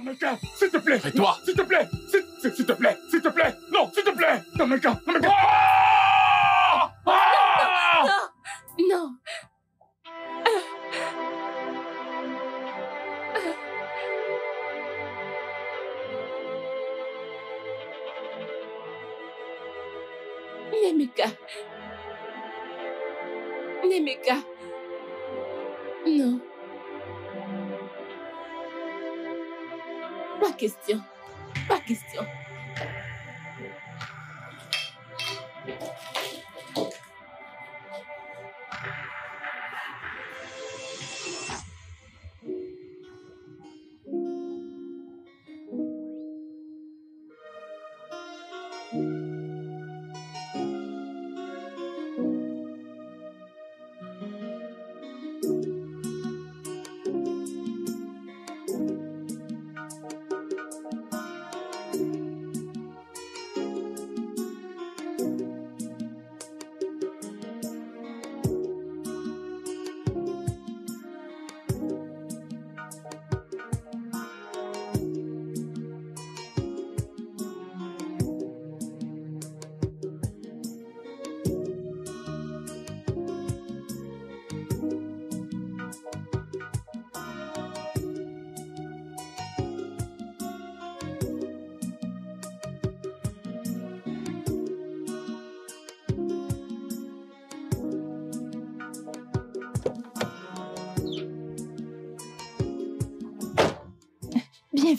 Nameka, s'il te plaît. Et toi S'il te plaît. S'il s'il te plaît. S'il te plaît. Non, s'il te plaît. Nameka, Nameka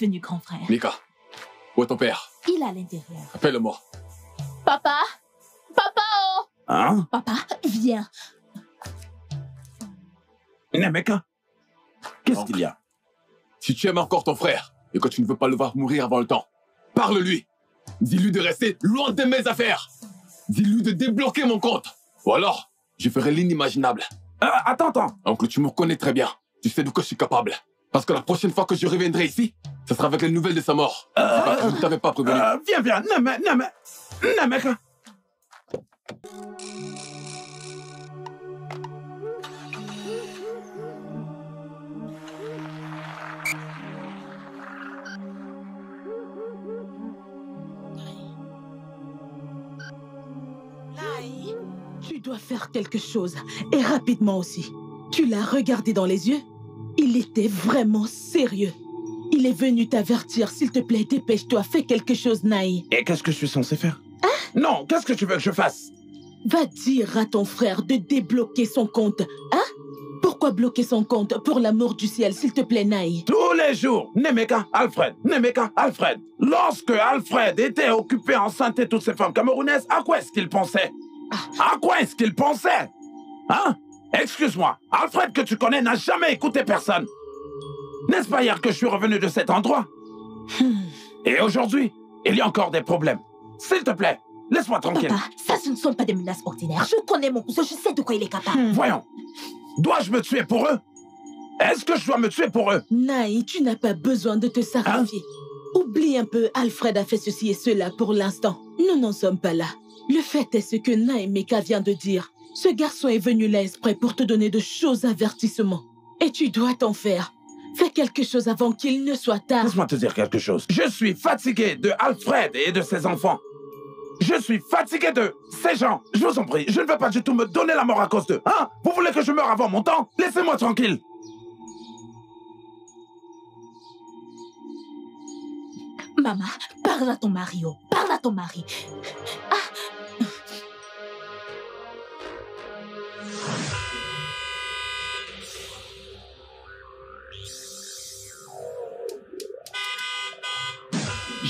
Bienvenue, grand frère. Mika, où est ton père? Il est à l'intérieur. Appelle-le-moi. Papa Papa oh Hein? Papa, viens. Nemeka Qu'est-ce qu'il y a? Si tu aimes encore ton frère et que tu ne veux pas le voir mourir avant le temps, parle-lui. Dis-lui de rester loin de mes affaires. Dis-lui de débloquer mon compte. Ou alors, je ferai l'inimaginable. Euh, Attends, attends. Oncle, tu me connais très bien. Tu sais de quoi je suis capable. Parce que la prochaine fois que je reviendrai ici, ce sera avec les nouvelles de sa mort. Je ne t'avais pas prévenu. Euh, viens, viens. Neme, Neme, Nemeka. Tu dois faire quelque chose. Et rapidement aussi. Tu l'as regardé dans les yeux Il était vraiment sérieux. Il est venu t'avertir. S'il te plaît, dépêche-toi. Fais quelque chose, Naï. Et qu'est-ce que je suis censé faire Non, qu'est-ce que tu veux que je fasse Va dire à ton frère de débloquer son compte. Hein Pourquoi bloquer son compte Pour l'amour du ciel, s'il te plaît, Naï. Tous les jours, Nemeka, Alfred, Nemeka, Alfred. Lorsque Alfred était occupé à enceinter toutes ces femmes camerounaises, à quoi est-ce qu'il pensait À quoi est-ce qu'il pensait Hein Excuse-moi, Alfred que tu connais n'a jamais écouté personne. N'est-ce pas hier que je suis revenu de cet endroit Et aujourd'hui, il y a encore des problèmes. S'il te plaît, laisse-moi tranquille. Papa, ça, ce ne sont pas des menaces ordinaires. Je connais mon cousin, je sais de quoi il est capable. Voyons, dois-je me tuer pour eux? Est-ce que je dois me tuer pour eux? Naï, tu n'as pas besoin de te sacrifier. Oublie un peu, Alfred a fait ceci et cela pour l'instant. Nous n'en sommes pas là. Le fait est ce que Naï Meka vient de dire. Ce garçon est venu là exprès pour te donner de choses avertissements. Et tu dois t'en faire. Fais quelque chose avant qu'il ne soit tard. Laisse-moi te dire quelque chose. Je suis fatigué de Alfred et de ses enfants. Je suis fatigué de ces gens. Je vous en prie, je ne veux pas du tout me donner la mort à cause d'eux. Hein? Vous voulez que je meure avant mon temps? Laissez-moi tranquille. Maman, parle à ton mari, oh. Parle à ton mari.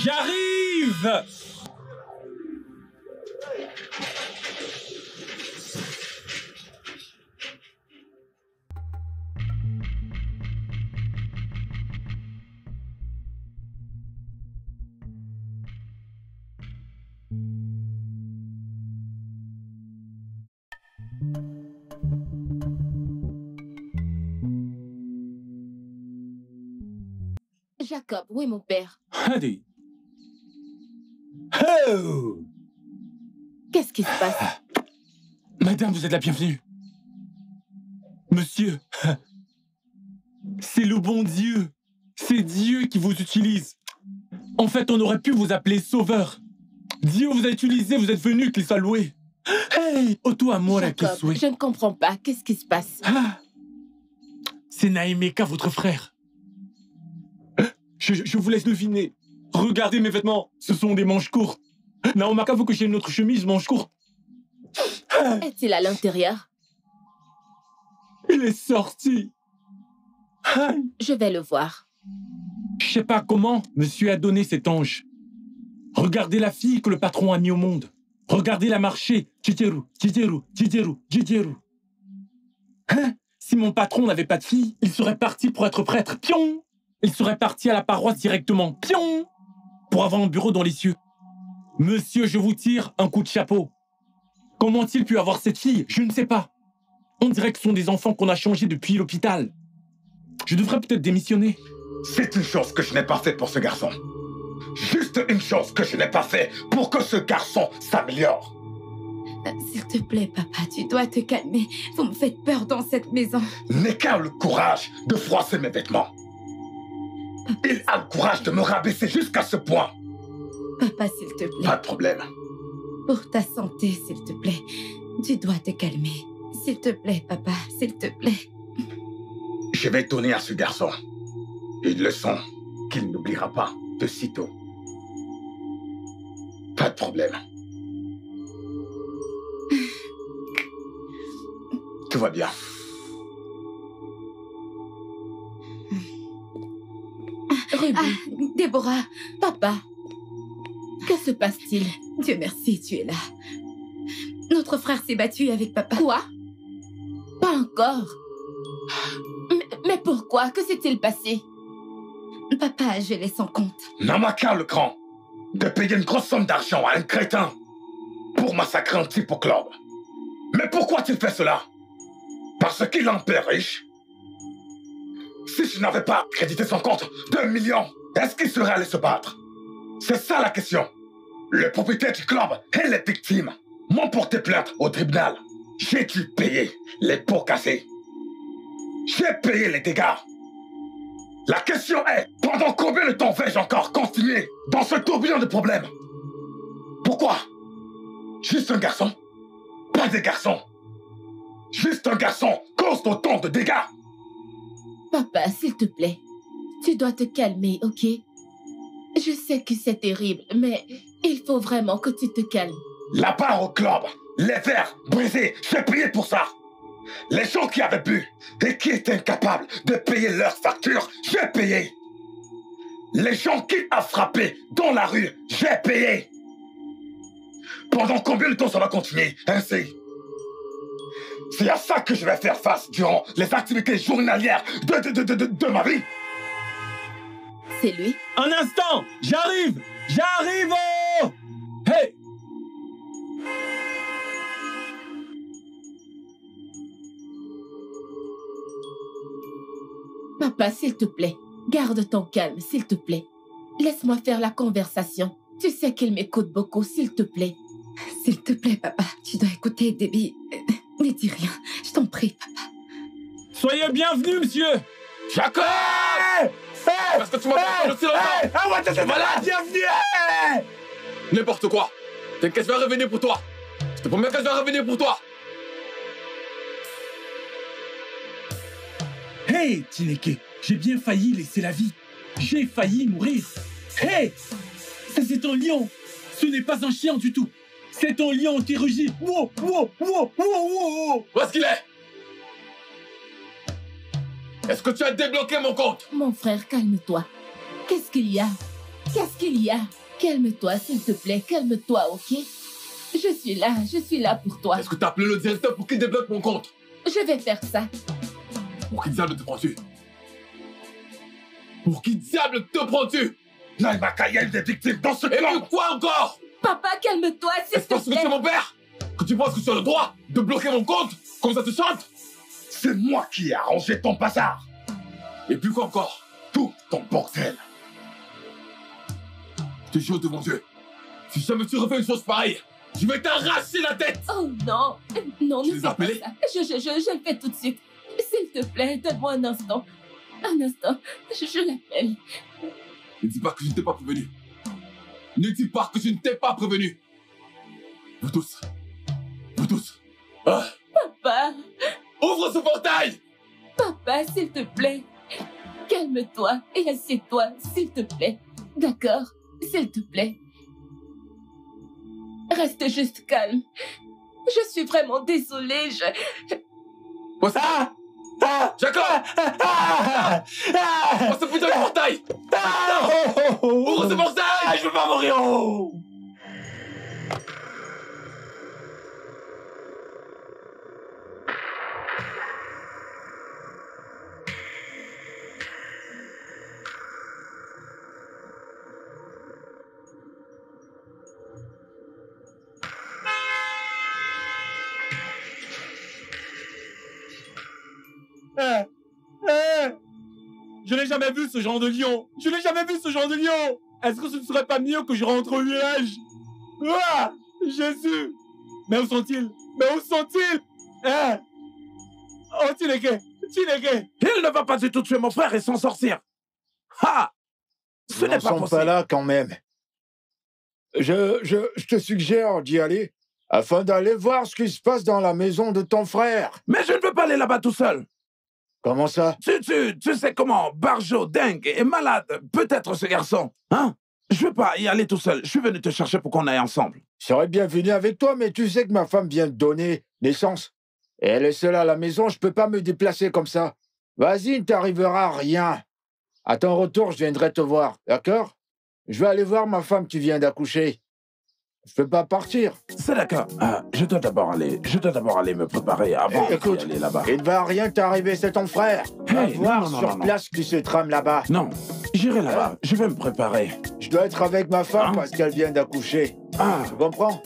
J'arrive Jacob, où est mon père? Oh Qu'est-ce qui se passe Madame, vous êtes la bienvenue. Monsieur, c'est le bon Dieu. C'est Dieu qui vous utilise. En fait, on aurait pu vous appeler sauveur. Dieu vous a utilisé, vous êtes venu, qu'il soit loué. Hey, Otto Amore Jacob, Keswe. je ne comprends pas. Qu'est-ce qui se passe Ah C'est Naimeka, votre frère. Je, je vous laisse deviner. Regardez mes vêtements, ce sont des manches courtes. Naomaka veut que j'ai une autre chemise manche courte. Est-il à l'intérieur? Il est sorti. Je vais le voir. Je sais pas comment monsieur a donné cet ange. Regardez la fille que le patron a mis au monde. Regardez la. Chicheru, Chicheru, Chicheru, Chicheru. Hein? Si mon patron n'avait pas de fille, il serait parti pour être prêtre. Pion Il serait parti à la paroisse directement. Pion Pour avoir un bureau dans les cieux. Monsieur, je vous tire un coup de chapeau. Comment a-t-il pu avoir cette fille? Je ne sais pas. On dirait que ce sont des enfants qu'on a changés depuis l'hôpital. Je devrais peut-être démissionner. C'est une chose que je n'ai pas fait pour ce garçon. Juste une chose que je n'ai pas fait pour que ce garçon s'améliore. Euh, S'il te plaît, papa, tu dois te calmer. Vous me faites peur dans cette maison. N'est qu'à le courage de froisser mes vêtements. Il a le courage de me rabaisser jusqu'à ce point. Papa, s'il te plaît. Pas de problème. Pour ta santé, s'il te plaît. Tu dois te calmer. S'il te plaît, papa, s'il te plaît. Je vais donner à ce garçon une leçon qu'il n'oubliera pas de sitôt. Pas de problème. Tout va bien. Ruby, Ah, Déborah, papa, que se passe-t-il? Dieu merci, tu es là. Notre frère s'est battu avec papa. Quoi? Pas encore. Mais, mais pourquoi? Que s'est-il passé? Papa a gelé son compte. Namaka le grand, de payer une grosse somme d'argent à un crétin pour massacrer un type au club. Mais pourquoi a-t-il fait cela? Parce qu'il est un père riche Si je n'avais pas crédité son compte d'un million, est-ce qu'il serait allé se battre? C'est ça la question. Le propriétaire du club et les victimes m'ont porté plainte au tribunal. J'ai dû payer les pots cassés. J'ai payé les dégâts. La question est, pendant combien de temps vais-je encore continuer dans ce tourbillon de problèmes? Pourquoi? Juste un garçon? Pas des garçons Juste un garçon cause autant de dégâts Papa, s'il te plaît, tu dois te calmer, ok? Je sais que c'est terrible, mais il faut vraiment que tu te calmes. La barre au club, les verres brisés, j'ai payé pour ça. Les gens qui avaient bu et qui étaient incapables de payer leurs factures, j'ai payé Les gens qui a frappé dans la rue, j'ai payé Pendant combien de temps ça va continuer ainsi? C'est à ça que je vais faire face durant les activités journalières de, de, de, de, de- de ma vie C'est lui Un instant J'arrive J'arrive oh Hey Papa, s'il te plaît, garde ton calme, s'il te plaît. Laisse-moi faire la conversation. Tu sais qu'il m'écoute beaucoup, s'il te plaît. S'il te plaît, papa, tu dois écouter, Debbie. Ne dis rien, je t'en prie, papa. Soyez bienvenus, monsieur Jacob Parce que tu m'as pas aussi longtemps Ah ouais, t'es malade, bienvenue hey N'importe quoi T'inquiète, je vais revenir pour toi Je te promets que je vais revenir pour toi Hey, Tineke, j'ai bien failli laisser la vie. J'ai failli mourir. Hey Ça, c'est un lion. Ce n'est pas un chien du tout. C'est un lion qui rugit. Wow, wow, wow, wow, wow. Où est-ce qu'il est? Est-ce que tu as débloqué mon compte? Mon frère, calme-toi. Qu'est-ce qu'il y a? Qu'est-ce qu'il y a? Calme-toi, s'il te plaît, calme-toi, ok? Je suis là, je suis là pour toi. Est-ce que tu as appelé le directeur pour qu'il débloque mon compte? Je vais faire ça. Pour qui diable te prends-tu Pour qui diable te prends-tu Naimaka, il y a eu des victimes dans ce Et puis quoi encore? Papa, calme-toi, s'il Est-ce te que tu es plaît. mon père? Que tu penses que tu as le droit de bloquer mon compte? Comme ça te chante C'est moi qui ai arrangé ton bazar Et puis quoi encore Tout ton bordel Je te jure devant Dieu Si jamais tu refais une chose pareille Je vais t'arracher la tête Oh non, non, Tu ne fais as pas ça. Je, je, je, je le fais tout de suite. S'il te plaît, donne-moi un instant. Un instant, je, je l'appelle. Ne dis pas que je ne t'ai pas prévenu. Ne dis pas que je ne t'ai pas prévenu. Vous tous. Vous tous. Ah, Papa, ouvre ce portail papa, s'il te plaît. Calme-toi et assieds-toi, s'il te plaît. D'accord? S'il te plaît. Reste juste calme. Je suis vraiment désolée, je... What's ça? Jacob Ah Ouvre ce putain de portail Ouvre ce portail. Je veux pas mourir oh Je n'ai jamais vu ce genre de lion. Je n'ai jamais vu ce genre de lion. Est-ce que ce ne serait pas mieux que je rentre au village Ah Jésus Mais où sont-ils? Mais où sont-ils? Eh Oh, Tineke Tineke Il ne va pas du tout tuer mon frère et s'en sortir. Ha Ce Ils n'est pas sont possible. pas là quand même. Je, je, je te suggère d'y aller afin d'aller voir ce qui se passe dans la maison de ton frère. Mais je ne veux pas aller là-bas tout seul. Comment ça? Tu, tu, tu sais comment? Barjo, dingue et malade peut être ce garçon. Hein? Je veux pas y aller tout seul. Je suis venu te chercher pour qu'on aille ensemble. Je serais bien venu avec toi, mais tu sais que ma femme vient de donner naissance. Et elle est seule à la maison, je peux pas me déplacer comme ça. Vas-y, ne t'arrivera rien. À ton retour, je viendrai te voir, d'accord? Je vais aller voir ma femme qui vient d'accoucher. Je peux pas partir. C'est d'accord. Ah, je dois d'abord aller. Je dois d'abord aller me préparer avant Eh, écoute, d'y aller là-bas. Il ne va rien t'arriver, c'est ton frère. Va Hey, voir non, non, sur non, non. place ce qui se trame là-bas. Non, j'irai là-bas. Je vais me préparer. Je dois être avec ma femme Hein parce qu'elle vient d'accoucher. Ah, Tu comprends?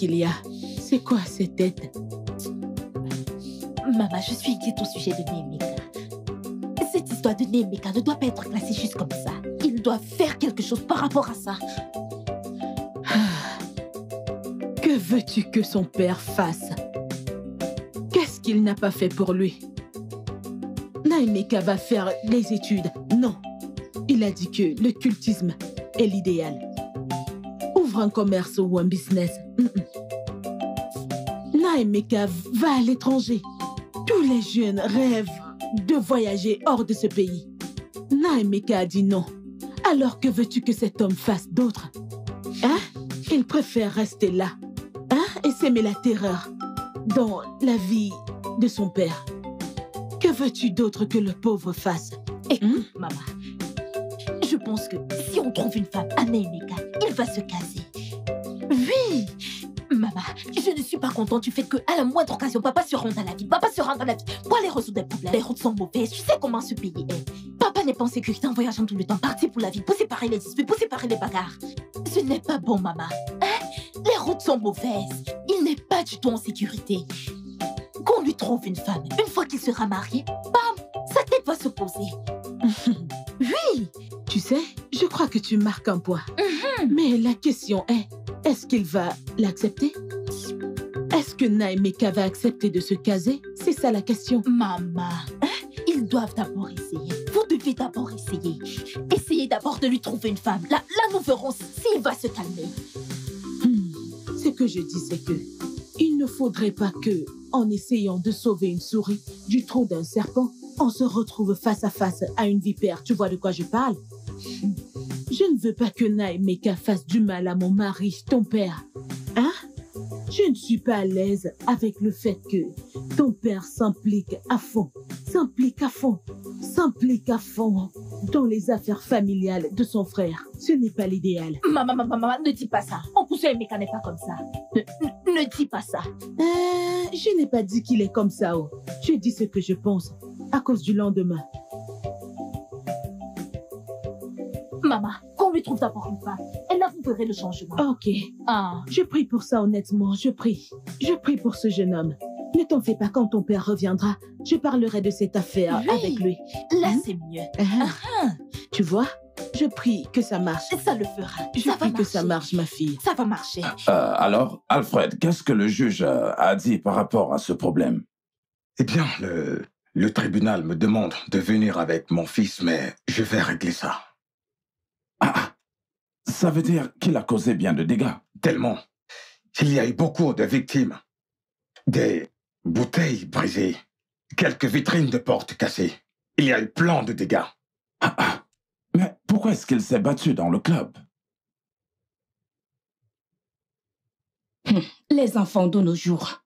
Qu'il y a C'est quoi cette tête? Maman, je suis inquiète au sujet de Nemeka. Cette histoire de Nemeka ne doit pas être classée juste comme ça. Il doit faire quelque chose par rapport à ça. Que veux-tu que son père fasse? Qu'est-ce qu'il n'a pas fait pour lui? Naimeka va faire les études. Non. Il a dit que le cultisme est l'idéal. Ouvre un commerce ou un business. Naimeka va à l'étranger. Tous les jeunes rêvent de voyager hors de ce pays. Naimeka a dit non. Alors que veux-tu que cet homme fasse d'autre? Hein? Il préfère rester là. Hein Et s'aimer la terreur dans la vie de son père. Que veux-tu d'autre que le pauvre fasse? Écoute, maman. Je pense que si on trouve une femme à Nemeka, il va se caser. Oui Maman, je ne suis pas contente du fait que à la moindre occasion, papa se rende à la ville. Papa se rend à la ville pour aller résoudre des problèmes. Les routes sont mauvaises, tu sais comment ce pays est. Papa n'est pas en sécurité en voyageant tout le temps, parti pour la ville, pour séparer les disputes, pour séparer les bagarres. Ce n'est pas bon, maman. Hein? Les routes sont mauvaises. Il n'est pas du tout en sécurité. Qu'on lui trouve une femme. Une fois qu'il sera marié, bam, sa tête va se poser. Oui, Tu sais, je crois que tu marques un point. Mais la question est, est-ce qu'il va l'accepter? Est-ce que Naimeka va accepter de se caser? C'est ça la question. maman, hein, ils doivent d'abord essayer. Vous devez d'abord essayer. Essayez d'abord de lui trouver une femme. Là, là nous verrons s'il va se calmer. Hmm. Ce que je dis, c'est que il ne faudrait pas que, en essayant de sauver une souris du trou d'un serpent, on se retrouve face à face à une vipère. Tu vois de quoi je parle? Je ne veux pas que Naimeka fasse du mal à mon mari, ton père. Hein? Je ne suis pas à l'aise avec le fait que ton père s'implique à fond, s'implique à fond, s'implique à fond dans les affaires familiales de son frère. Ce n'est pas l'idéal. Maman, maman, maman, ne dis pas ça. En plus, Emeka n'est pas comme ça. Ne, ne- ne dis pas ça. Euh, je n'ai pas dit qu'il est comme ça, oh. Je dis ce que je pense, à cause du lendemain. Maman, qu'on lui trouve d'abord une femme. Et là, vous verrez le changement. Ok, Ah, je prie pour ça honnêtement, je prie. Je prie pour ce jeune homme. Ne t'en fais pas, quand ton père reviendra, je parlerai de cette affaire Oui. avec lui. là, Hmm? c'est mieux. Hein? Ah, Tu Tu vois Je prie que ça marche. Ça le fera. Je ça va prie que ça marche, ma fille. Ça va marcher. Euh, alors, Alfred, qu'est-ce que le juge euh, a dit par rapport à ce problème? Eh bien, le, le tribunal me demande de venir avec mon fils, mais je vais régler ça. Ah, ça veut dire qu'il a causé bien de dégâts. Tellement. Il y a eu beaucoup de victimes. Des bouteilles brisées, quelques vitrines de portes cassées. Il y a eu plein de dégâts. Ah, ah. Mais pourquoi est-ce qu'il s'est battu dans le club? Les enfants de nos jours.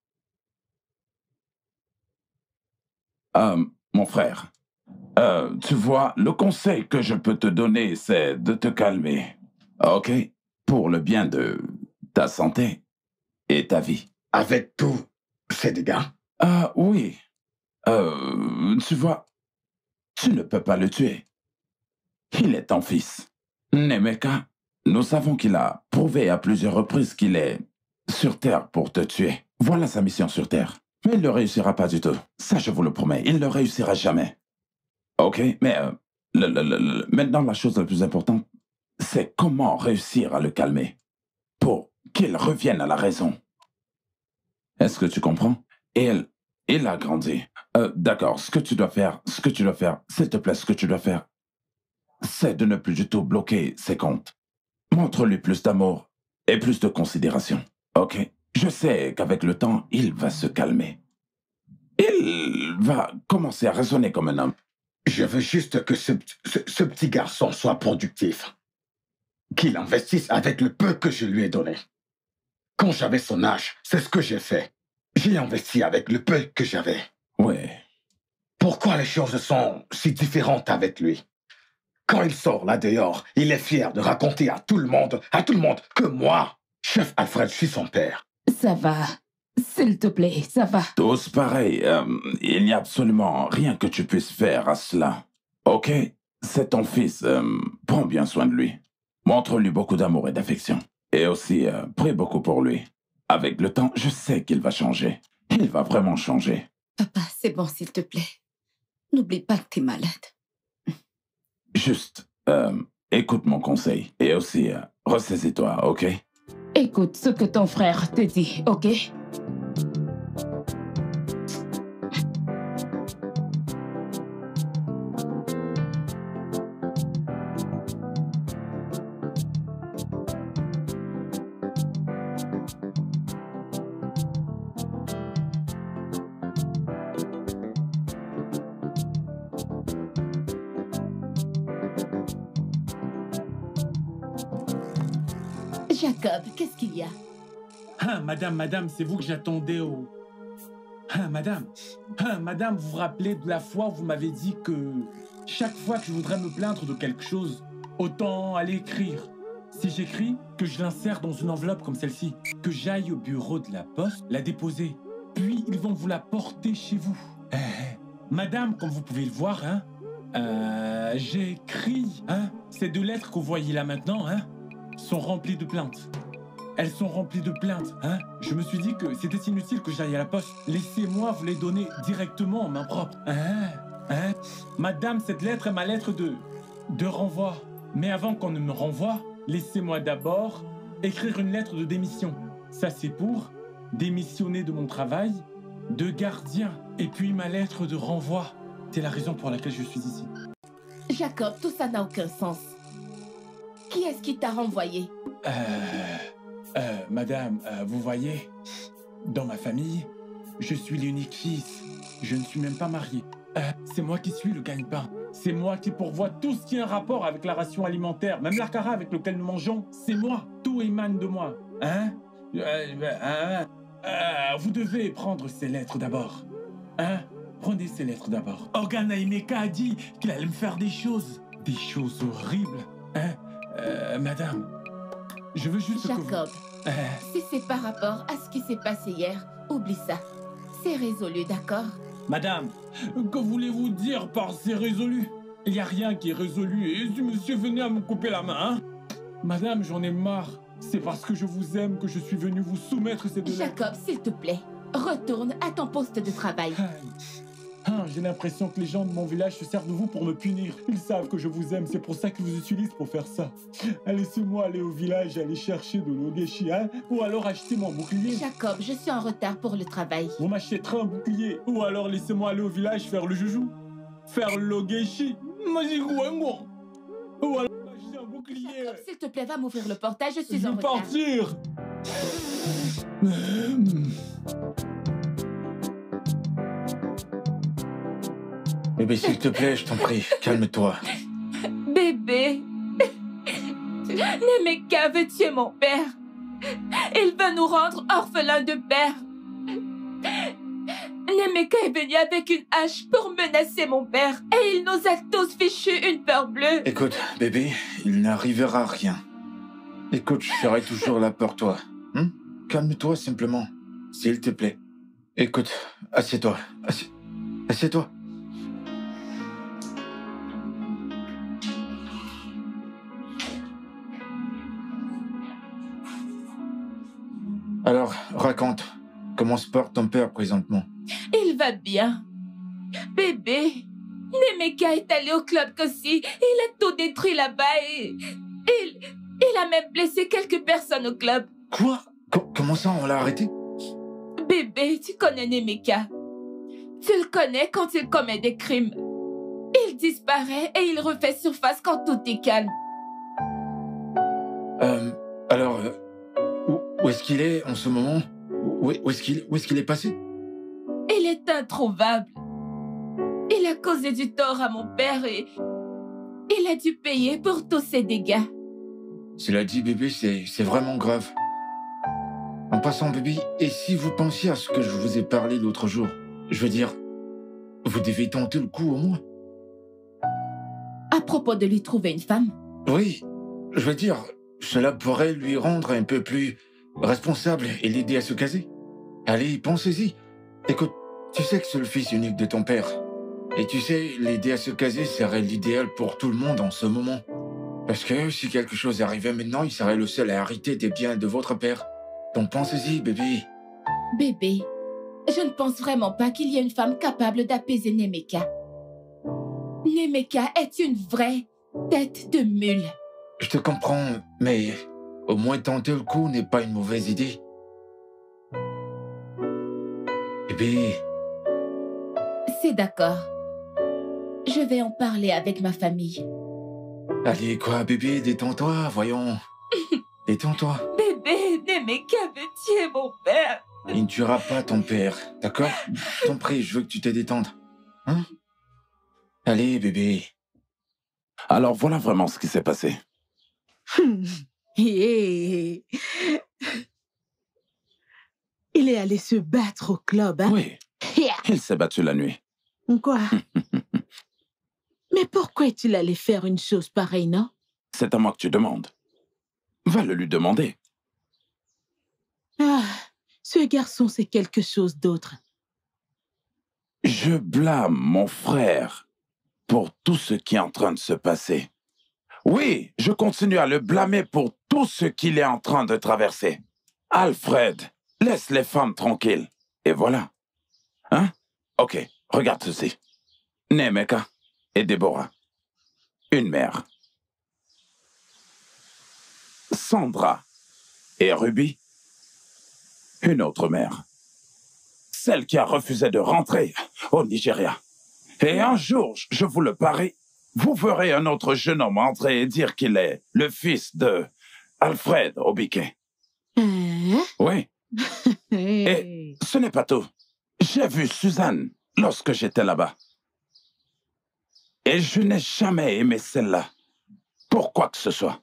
Euh, mon frère, euh, tu vois, le conseil que je peux te donner, c'est de te calmer. OK Pour le bien de ta santé et ta vie. Avec tous ces dégâts, Ah oui. Euh, tu vois, tu ne peux pas le tuer. Il est ton fils. Nemeka, nous savons qu'il a prouvé à plusieurs reprises qu'il est sur Terre pour te tuer. Voilà sa mission sur Terre. Mais il ne réussira pas du tout. Ça, je vous le promets. Il ne réussira jamais. OK, mais euh, le- le- le- maintenant, la chose la plus importante, c'est comment réussir à le calmer pour qu'il revienne à la raison. Est-ce que tu comprends? Et elle, il a grandi. Euh, D'accord, ce que tu dois faire, ce que tu dois faire, s'il te plaît, ce que tu dois faire, c'est de ne plus du tout bloquer ses comptes. Montre-lui plus d'amour et plus de considération. OK? Je sais qu'avec le temps, il va se calmer. Il va commencer à raisonner comme un homme. Je veux juste que ce, ce- ce petit garçon soit productif. Qu'il investisse avec le peu que je lui ai donné. Quand j'avais son âge, c'est ce que j'ai fait. J'ai investi avec le peu que j'avais. Oui. Pourquoi les choses sont si différentes avec lui? Quand il sort là dehors, il est fier de raconter à tout le monde, à tout le monde, que moi, chef Alfred, je suis son père. Ça va. S'il te plaît, ça va. Tous pareils. euh, il n'y a absolument rien que tu puisses faire à cela. OK? C'est ton fils. euh, prends bien soin de lui. Montre-lui beaucoup d'amour et d'affection. Et aussi, euh, prie beaucoup pour lui. Avec le temps, je sais qu'il va changer. Il va vraiment changer. Papa, c'est bon, s'il te plaît. N'oublie pas que t'es malade. Juste, écoute mon conseil. Et aussi, ressaisis-toi, OK? Écoute ce que ton frère te dit, ok? Ah, madame, madame, c'est vous que j'attendais au... Ah, madame, ah, madame, vous vous rappelez de la fois où vous m'avez dit que chaque fois que je voudrais me plaindre de quelque chose, autant aller écrire. Si j'écris, que je l'insère dans une enveloppe comme celle-ci, que j'aille au bureau de la poste, la déposer, puis ils vont vous la porter chez vous. Eh, eh. Madame, comme vous pouvez le voir, hein, euh, hein, ces deux lettres que vous voyez là maintenant, hein, sont remplies de plaintes. Elles sont remplies de plaintes, hein Je me suis dit que c'était inutile que j'aille à la poste. Laissez-moi vous les donner directement en main propre. Hein Hein Madame, cette lettre est ma lettre de... de renvoi. Mais avant qu'on ne me renvoie, laissez-moi d'abord écrire une lettre de démission. Ça, c'est pour démissionner de mon travail de gardien. Et puis ma lettre de renvoi. C'est la raison pour laquelle je suis ici. Jacob, tout ça n'a aucun sens. Qui est-ce qui t'a renvoyé? Euh, euh, madame, euh, vous voyez, dans ma famille, je suis l'unique fils. Je ne suis même pas marié. Euh, c'est moi qui suis le gagne-pain. C'est moi qui pourvois tout ce qui a un rapport avec la ration alimentaire, même l'arcara avec lequel nous mangeons. C'est moi. Tout émane de moi. Hein? Hein? Vous devez prendre ces lettres d'abord. Hein? Prenez ces lettres d'abord. Organ Naimeka a dit qu'il allait me faire des choses. Des choses horribles. Hein? Madame, je veux juste que vous... Jacob, Euh, si c'est par rapport à ce qui s'est passé hier, oublie ça. C'est résolu, d'accord? Madame, que voulez-vous dire par c'est résolu? Il n'y a rien qui est résolu et si monsieur venait à me couper la main, hein? Madame, j'en ai marre. C'est parce que je vous aime que je suis venu vous soumettre ces deux. Jacob, s'il te plaît, retourne à ton poste de travail. Ah, j'ai l'impression que les gens de mon village se servent de vous pour me punir. Ils savent que je vous aime, c'est pour ça qu'ils vous utilisent pour faire ça. Laissez-moi aller au village, aller chercher de l'ogeshi, hein Ou alors acheter mon bouclier. Jacob, je suis en retard pour le travail. Vous m'achèterez un bouclier. Ou alors laissez-moi aller au village faire le joujou. Faire l'ogeshi. Ou alors acheter un bouclier. Jacob, s'il te plaît, va m'ouvrir le portail, je suis Je en veux retard. partir. Bébé, s'il te plaît, je t'en prie, calme-toi. Bébé, Nemeka veut tuer mon père? Il veut nous rendre orphelins de père. Nemeka est venu avec une hache pour menacer mon père et il nous a tous fichu une peur bleue. Écoute, bébé, il n'arrivera rien. Écoute, je serai toujours là pour toi. hein? Calme-toi simplement, s'il te plaît. Écoute, assieds-toi. Assi- Assieds-toi. Alors, raconte, comment se porte ton père présentement? Il va bien. Bébé, Nemeka est allé au club Kossi. Il a tout détruit là-bas et il, il a même blessé quelques personnes au club. Quoi? Co- Comment ça, on l'a arrêté? Bébé, tu connais Nemeka. Tu le connais quand il commet des crimes. Il disparaît et il refait surface quand tout est calme. Euh, alors, euh, où, est-ce qu'il est en ce moment? Où, est-ce qu'il est passé? Il est introuvable. Il a causé du tort à mon père et il a dû payer pour tous ses dégâts. Cela dit, bébé, c'est vraiment grave. En passant, bébé, et si vous pensiez à ce que je vous ai parlé l'autre jour Je veux dire, vous devez tenter le coup au moins. À propos de lui trouver une femme, Oui, je veux dire, cela pourrait lui rendre un peu plus responsable et l'aider à se caser. Allez, pensez-y. Écoute, tu sais que c'est le fils unique de ton père. Et tu sais, l'aider à se caser serait l'idéal pour tout le monde en ce moment. Parce que si quelque chose arrivait maintenant, il serait le seul à hériter des biens de votre père. Donc pensez-y, bébé. bébé, je ne pense vraiment pas qu'il y ait une femme capable d'apaiser Nemeka. Nemeka est une vraie tête de mule. Je te comprends, mais au moins tenter le coup n'est pas une mauvaise idée. Bébé, C'est d'accord. Je vais en parler avec ma famille. allez quoi, bébé, détends-toi, voyons. Détends-toi. Bébé, Nemeka veut tuer mon père. Il ne tuera pas ton père, d'accord? T'en prie, je veux que tu te détendes. Hein? Allez, bébé. Alors voilà vraiment ce qui s'est passé. Il est allé se battre au club, hein Oui, il s'est battu la nuit. Quoi? Mais pourquoi est-il allé faire une chose pareille, non? C'est à moi que tu demandes. Va le lui demander. Ah, ce garçon, c'est quelque chose d'autre. Je blâme mon frère pour tout ce qui est en train de se passer. Oui, je continue à le blâmer pour tout ce qu'il est en train de traverser. Alfred, laisse les femmes tranquilles. Et voilà. Hein? Ok, regarde ceci. Nemeka et Déborah. Une mère. Sandra et Ruby. Une autre mère. Celle qui a refusé de rentrer au Nigeria. Et un jour, je vous le parie, vous verrez un autre jeune homme entrer et dire qu'il est le fils de Alfred Obiquet. Hein? Oui, Hey. ce n'est pas tout. J'ai vu Suzanne lorsque j'étais là-bas. Et je n'ai jamais aimé celle-là. Pour quoi que ce soit?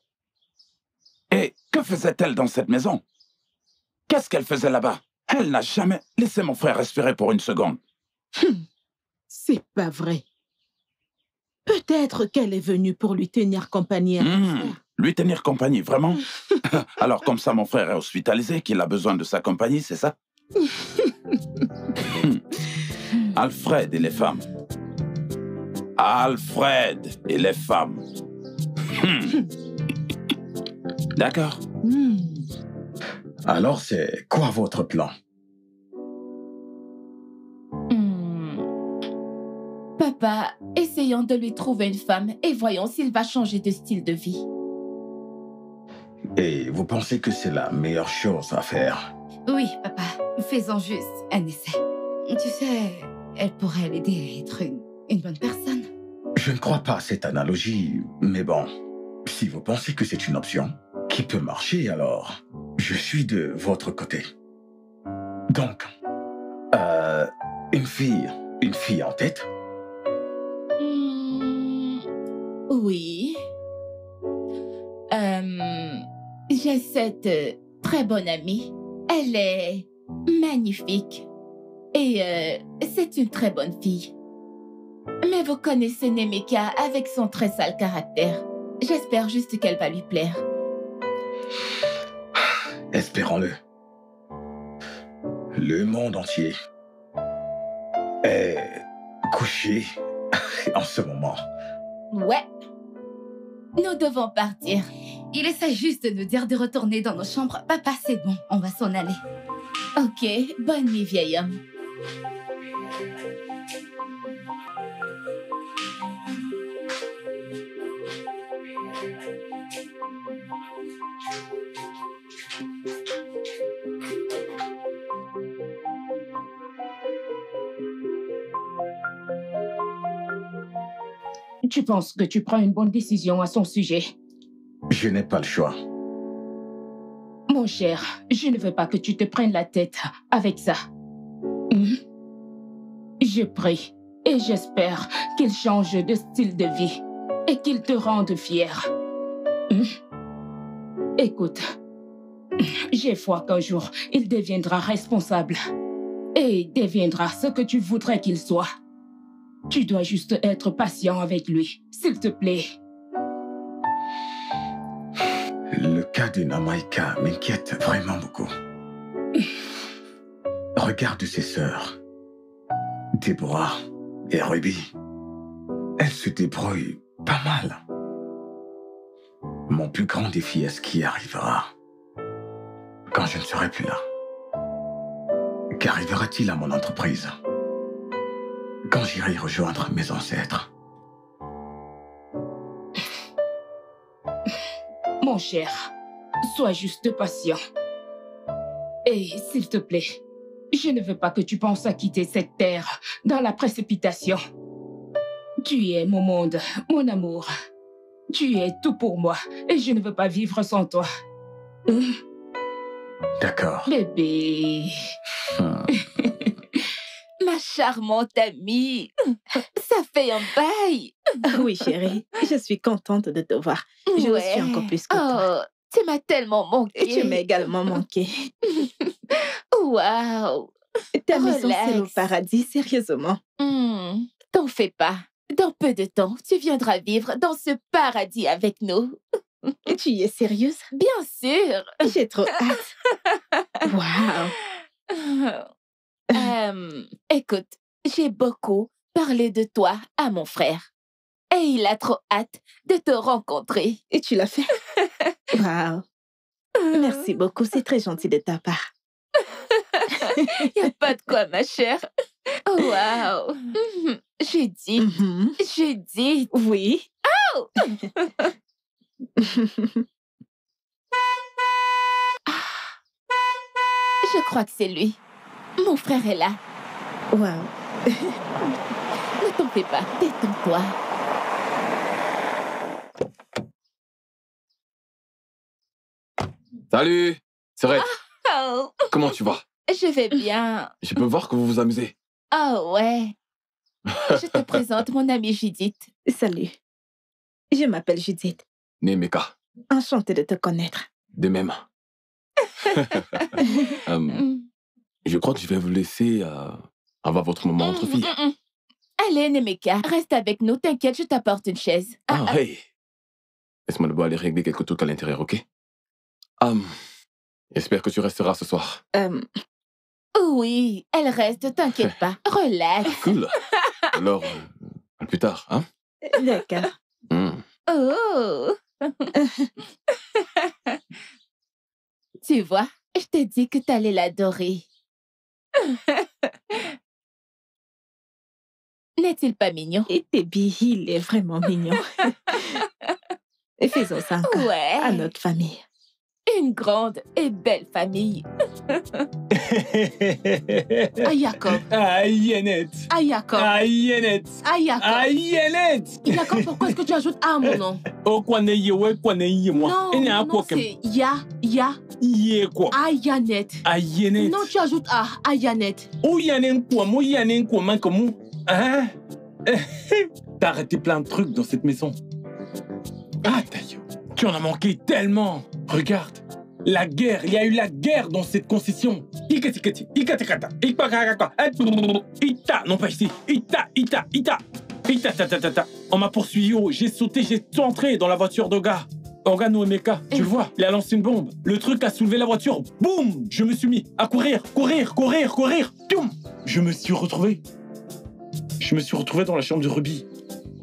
Et que faisait-elle dans cette maison? Qu'est-ce qu'elle faisait là-bas? Elle n'a jamais laissé mon frère respirer pour une seconde. C'est pas vrai. Peut-être qu'elle est venue pour lui tenir compagnie à Hmm. Lui tenir compagnie, vraiment? Alors comme ça, mon frère est hospitalisé, qu'il a besoin de sa compagnie, c'est ça? Hmm. Alfred et les femmes. Alfred et les femmes. Hmm. D'accord. Alors, c'est quoi votre plan? Papa, essayons de lui trouver une femme et voyons s'il va changer de style de vie. Et vous pensez que c'est la meilleure chose à faire? Oui, papa. Faisons juste un essai. Tu sais, elle pourrait l'aider à être une, une bonne personne. Je ne crois pas à cette analogie, mais bon, si vous pensez que c'est une option qui peut marcher, alors? Je suis de votre côté. Donc, euh, une fille, une fille en tête? J'ai cette euh, très bonne amie. Elle est magnifique. Et euh, c'est une très bonne fille. Mais vous connaissez Nemeka avec son très sale caractère. J'espère juste qu'elle va lui plaire. Espérons-le. Le monde entier est couché en ce moment. Ouais. Nous devons partir. Il essaie juste de nous dire de retourner dans nos chambres. Papa, c'est bon, on va s'en aller. Ok, bonne nuit, vieil homme. Tu penses que tu prends une bonne décision à son sujet? Je n'ai pas le choix. Mon cher, je ne veux pas que tu te prennes la tête avec ça. Hmm? Je prie et j'espère qu'il change de style de vie et qu'il te rende fier. Hmm? Écoute, j'ai foi qu'un jour il deviendra responsable et deviendra ce que tu voudrais qu'il soit. Tu dois juste être patient avec lui, s'il te plaît. Cas de Namaika m'inquiète vraiment beaucoup. Regarde ses sœurs, Déborah et Ruby. Elles se débrouillent pas mal. Mon plus grand défi est ce qui arrivera? Quand je ne serai plus là. Qu'arrivera-t-il à mon entreprise? Quand j'irai rejoindre mes ancêtres? Mon cher, sois juste patient. Et s'il te plaît, je ne veux pas que tu penses à quitter cette terre dans la précipitation. Tu es mon monde, mon amour. Tu es tout pour moi et je ne veux pas vivre sans toi. D'accord. Bébé. Hmm. Ma charmante amie, ça fait un bail. Oui, chérie, je suis contente de te voir. Je le suis encore plus que toi. Tu m'as tellement manqué. Et tu m'as également manqué. Waouh. Ta maison, c'est Relax. paradis, sérieusement. Hmm, T'en fais pas. Dans peu de temps, tu viendras vivre dans ce paradis avec nous. Tu y es sérieuse? Bien sûr. J'ai trop hâte. Waouh. Euh, écoute, j'ai beaucoup parlé de toi à mon frère. Et il a trop hâte de te rencontrer. Et tu l'as fait? Waouh. Merci beaucoup, c'est très gentil de ta part. Y a pas de quoi, ma chère. Oh, Waouh. Mhm. J'ai dit, Mhm. j'ai dit. Oui. Oh. Je crois que c'est lui. Mon frère est là. Waouh. Ne t'en fais pas. Détends-toi. Salut Serette, Oh, comment tu vas? Je vais bien. Je peux voir que vous vous amusez. Oh ouais. Je te présente mon amie Judith. Salut. Je m'appelle Judith. Nemeka, Enchantée de te connaître. de même. Euh, Mm. je crois que je vais vous laisser euh, avoir votre moment entre filles. Mm, mm, mm. Allez, Nemeka, reste avec nous. T'inquiète, je t'apporte une chaise. Ah, Ah, hey Laisse-moi d'abord aller régler quelques trucs à l'intérieur, ok? Hum, J'espère que tu resteras ce soir. Euh, Oui, elle reste, t'inquiète pas. Relax. Cool Alors, euh, à plus tard, hein D'accord. Hmm. Oh. tu vois, je t'ai dit que t'allais l'adorer. N'est-il pas mignon? Et Baby, il est vraiment mignon. Et faisons ça encore. Ouais. À notre famille. Une grande et belle famille. Ah, Jacob. Ah, Yannette. Ah, Jacob. Ah, Yannette. Ah, Jacob. Ah, Yannette. Jacob, pourquoi est-ce que tu ajoutes A à mon nom? Oh, quoi ne y ouais, quoi ne y moi. Non, nom que. c'est Ya, Ya, Y quoi? Ayanet. Ah, Yannette. Non, tu ajoutes A, Ayanet. Où Yannette quoi, moi Yannette quoi, man comme Hein? T'as arrêté plein de trucs dans cette maison. Ah, Tayo. Tu en as manqué tellement. Regarde. La guerre, il y a eu la guerre dans cette concession. Ita, non pas ici, ita, ita, ita, ita, ta, ta, ta, ta. On m'a poursuivi, oh, j'ai sauté, j'ai entré dans la voiture d'Oga. Oga Noemeka, tu le vois, il a lancé une bombe. Le truc a soulevé la voiture, boum Je me suis mis à courir, courir, courir, courir, Je me suis retrouvé. Je me suis retrouvé dans la chambre de Ruby.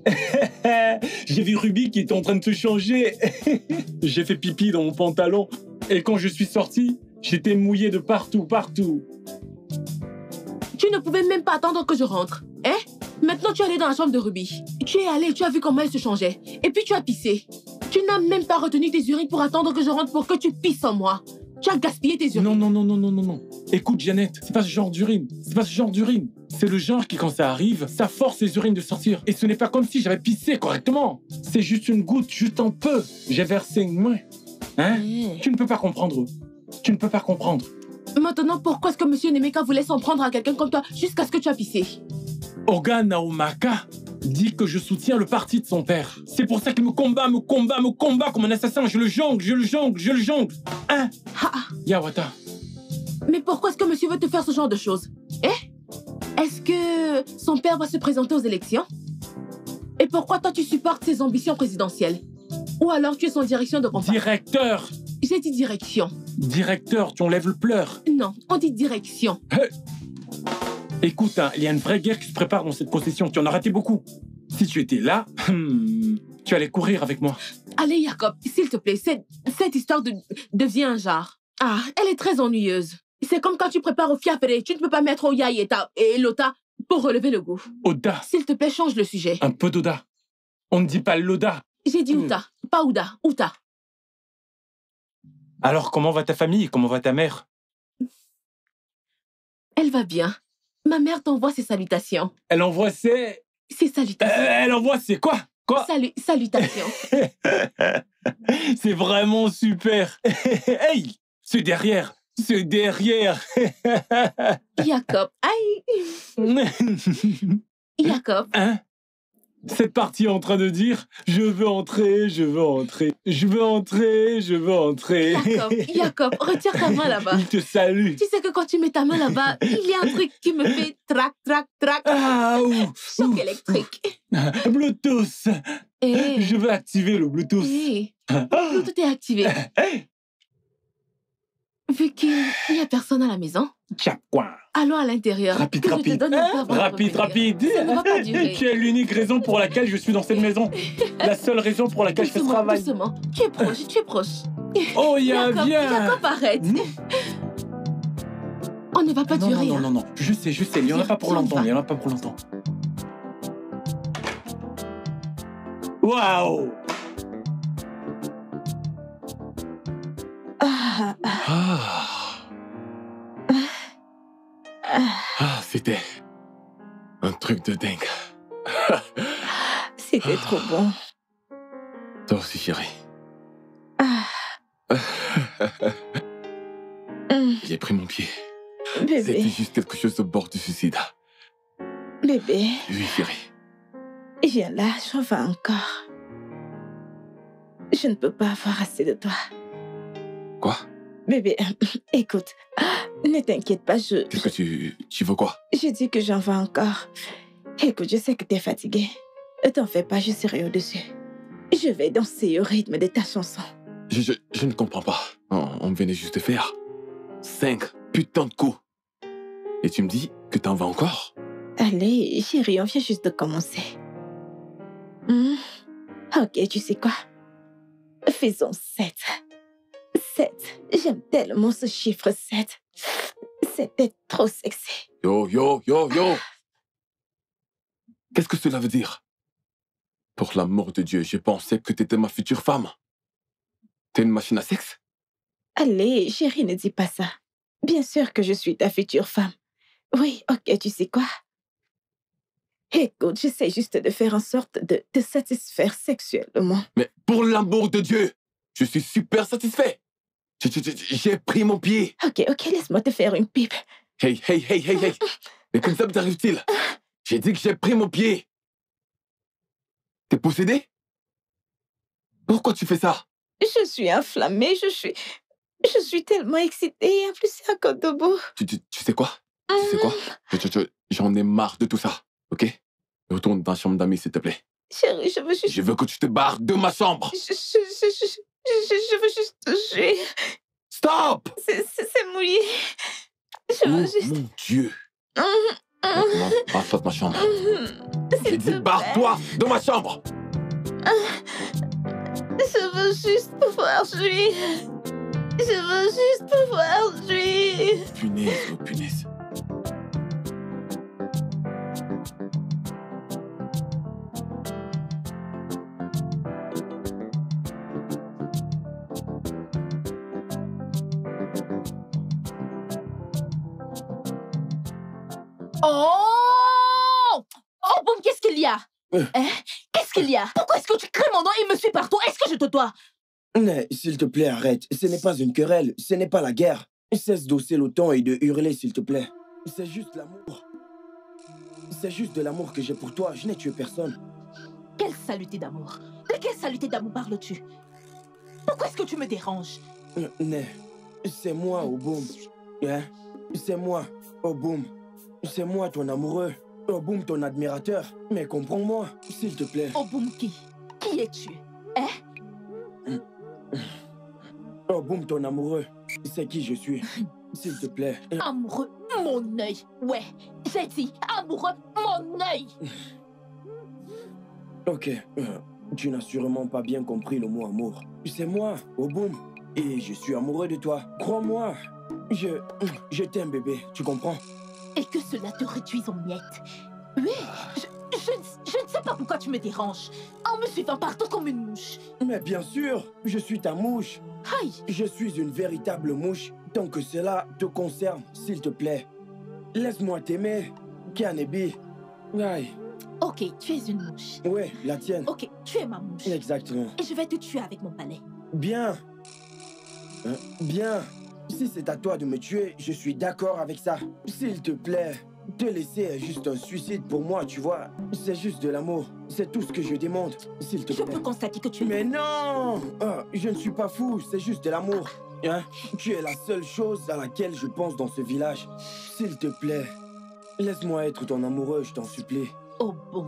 J'ai vu Ruby qui était en train de se changer. J'ai fait pipi dans mon pantalon. Et quand je suis sorti, j'étais mouillé de partout, partout. Tu ne pouvais même pas attendre que je rentre. Hein? Maintenant, tu es allé dans la chambre de Ruby. Tu es allé, tu as vu comment elle se changeait. Et puis tu as pissé. Tu n'as même pas retenu tes urines pour attendre que je rentre pour que tu pisses en moi. Tu as gaspillé tes urines. Non, non, non, non, non, non, non. Écoute, Jeannette, c'est pas ce genre d'urine. C'est pas ce genre d'urine. C'est le genre qui, quand ça arrive, ça force les urines de sortir. Et ce n'est pas comme si j'avais pissé correctement. C'est juste une goutte, juste un peu. J'ai versé une main. Hein? Tu ne peux pas comprendre. Tu ne peux pas comprendre. Maintenant, pourquoi est-ce que Monsieur Nemeka voulait s'en prendre à quelqu'un comme toi jusqu'à ce que tu as pissé? Oga Naomaka dit que je soutiens le parti de son père. C'est pour ça qu'il me combat, me combat, me combat comme un assassin. Je le jongle, je le jongle, je le jongle. Hein? Ah, ah. Yawata. Mais pourquoi est-ce que monsieur veut te faire ce genre de choses? Eh? Est-ce que son père va se présenter aux élections? Et pourquoi toi tu supportes ses ambitions présidentielles? Ou alors tu es son direction de campagne Directeur J'ai dit direction. Directeur, tu enlèves le pleur. Non, on dit direction. Écoute, hein, il y a une vraie guerre qui se prépare dans cette possession. Tu en as raté beaucoup. Si tu étais là, hmm, tu allais courir avec moi. Allez, Jacob, s'il te plaît, cette, cette histoire de, devient un genre. Ah, elle est très ennuyeuse. C'est comme quand tu prépares au fiapere, tu ne peux pas mettre au yai et, ta- et l'ota pour relever le goût. Oda, S'il te plaît, change le sujet. un peu d'Oda. On ne dit pas l'Oda. J'ai dit Mm. Outa, pas Ouda, Outa. Alors, comment va ta famille? Comment va ta mère? Elle va bien. Ma mère t'envoie ses salutations. Elle envoie ses... Ses Euh, salutations. elle envoie ses quoi? Quoi? Salut, salutations. C'est vraiment super. hey, c'est derrière. C'est derrière. Jacob, aïe, Jacob, hein? Cette partie est en train de dire je veux entrer, je veux entrer, je veux entrer, je veux entrer. Jacob, Jacob, retire ta main là-bas. Il te salue. Tu sais que quand tu mets ta main là-bas, il y a un truc qui me fait trac, trac, trac. Ah, ouh, Choc ouh. électrique. Bluetooth. Eh, Je veux activer le Bluetooth. eh, tout est activé. Vu qu'il n'y a personne à la maison, quoi. Allons à l'intérieur. Rapide, que je te rapide. donne Rapide, rapide. Ça ne va pas durer. Tu es l'unique raison pour laquelle je suis dans cette maison. La seule raison pour laquelle je fais ce travail. doucement. Tu es proche, tu es proche. Oh, il y a Jacob, bien. Jacob, arrête. Hmm. On ne va pas non, durer. non, non, hein. non, non. Je sais, je sais. Il n'y en a pas pour Viens, longtemps. Il n'y en a pas pour longtemps. Waouh Ah, ah, c'était un truc de dingue. C'était trop bon. Toi aussi, chérie. J'ai pris mon pied. C'était bébé, juste quelque chose au bord du suicide. bébé, Oui, chérie. viens là, j'en veux encore. Je ne peux pas avoir assez de toi. Quoi? Bébé, écoute, ne t'inquiète pas, je, Qu'est-ce que tu... Tu veux quoi? Je dis que j'en veux encore. Écoute, je sais que t'es fatigué. Ne t'en fais pas, je serai au-dessus. Je vais danser au rythme de ta chanson. je, je, je ne comprends pas. On, on venait juste de faire cinq putains de coups. Et tu me dis que t'en vas encore? Allez, chérie, on vient juste de commencer. Hmm, Ok, tu sais quoi? Faisons 7. 7. J'aime tellement ce chiffre 7. C'était trop sexy. Yo, yo, yo, yo Qu'est-ce que cela veut dire? Pour l'amour de Dieu, j'ai pensé que t'étais ma future femme. T'es une machine à sexe? Allez, chérie, ne dis pas ça. Bien sûr que je suis ta future femme. Oui, ok, tu sais quoi? Écoute, j'essaie juste de faire en sorte de te satisfaire sexuellement. Mais pour l'amour de Dieu, je suis super satisfait. J'ai pris mon pied. Ok, ok, laisse-moi te faire une pipe. Hey, hey, hey, hey, hey. Mais comme ça me t'arrive-t-il J'ai dit que j'ai pris mon pied. T'es possédé? Pourquoi tu fais ça? Je suis inflammée, je suis... Je suis tellement excitée, en plus c'est un code de beau. tu, tu, tu sais quoi? Tu sais quoi? Je- je- je- J'en ai marre de tout ça, ok? Retourne dans la chambre d'amis, s'il te plaît. Chérie, je veux juste... Je veux que tu te barres de ma chambre. Je, je, je, je, veux juste toucher. Stop C'est mouillé. Je Oh veux juste... mon Dieu Hum, hum, barre-toi de ma chambre. hum. J'ai dit plaît. barre-toi de ma chambre Je veux juste pouvoir jouir. Je veux juste pouvoir jouir. Punaise, oh punaise. Oh Oh, boum, qu'est-ce qu'il y a? Euh. Hein? Qu'est-ce qu'il y a? Pourquoi est-ce que tu cries mon nom? Et me suis partout Est-ce que je te dois? Mais s'il te plaît, arrête. Ce n'est pas une querelle, ce n'est pas la guerre. Cesse d'hausser le ton et de hurler, s'il te plaît. C'est juste l'amour. C'est juste de l'amour que j'ai pour toi. Je n'ai tué personne. Quelle saluté d'amour De quelle saluté d'amour parles-tu? Pourquoi est-ce que tu me déranges? Euh, c'est moi, Oboum. Hein? C'est moi, Oboum. C'est moi, ton amoureux. Oboum, ton admirateur. Mais comprends-moi, s'il te plaît. Oh, boum, qui? Qui es-tu? Oboum, ton amoureux. C'est qui je suis. S'il te plaît. Amoureux, mon œil. Ouais, j'ai dit amoureux, mon œil. Ok, euh, tu n'as sûrement pas bien compris le mot amour. C'est moi, Oboum, et je suis amoureux de toi. Crois-moi, je, je t'aime bébé, tu comprends? Et que cela te réduise en miettes. Oui, je, je, ne- je ne sais pas pourquoi tu me déranges. En me suivant partout comme une mouche. Mais bien sûr, je suis ta mouche. Aïe, Je suis une véritable mouche, tant que cela te concerne, s'il te plaît. Laisse-moi t'aimer, Kanebi. Aïe, ok, tu es une mouche. ouais, la tienne. Ok, tu es ma mouche. Exactement. Et je vais te tuer avec mon palais. Bien. Hein, Bien. Si c'est à toi de me tuer, je suis d'accord avec ça. S'il te plaît, te laisser est juste un suicide pour moi, tu vois. C'est juste de l'amour. C'est tout ce que je demande. S'il te Je plaît. peux constater que tu es... Mais non Ah, Je ne suis pas fou, c'est juste de l'amour. Hein? Tu es la seule chose à laquelle je pense dans ce village. S'il te plaît, laisse-moi être ton amoureux, je t'en supplie. Oh bon.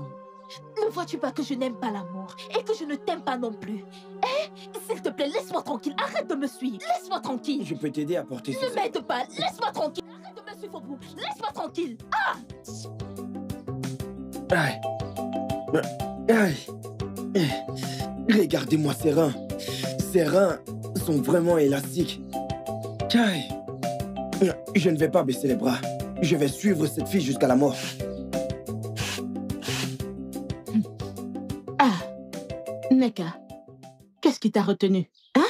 Ne vois-tu pas que je n'aime pas l'amour et que je ne t'aime pas non plus? Eh S'il te plaît, laisse-moi tranquille. Arrête de me suivre. Laisse-moi tranquille. Je peux t'aider à porter Ne ce... m'aide pas. Laisse-moi tranquille. Arrête de me suivre au bout. Laisse-moi tranquille. Aïe. Aïe. Eh, Regardez-moi ces reins. Ces reins sont vraiment élastiques. Aïe. Je ne vais pas baisser les bras. Je vais suivre cette fille jusqu'à la mort. Qu'est-ce qui t'a retenu Hein?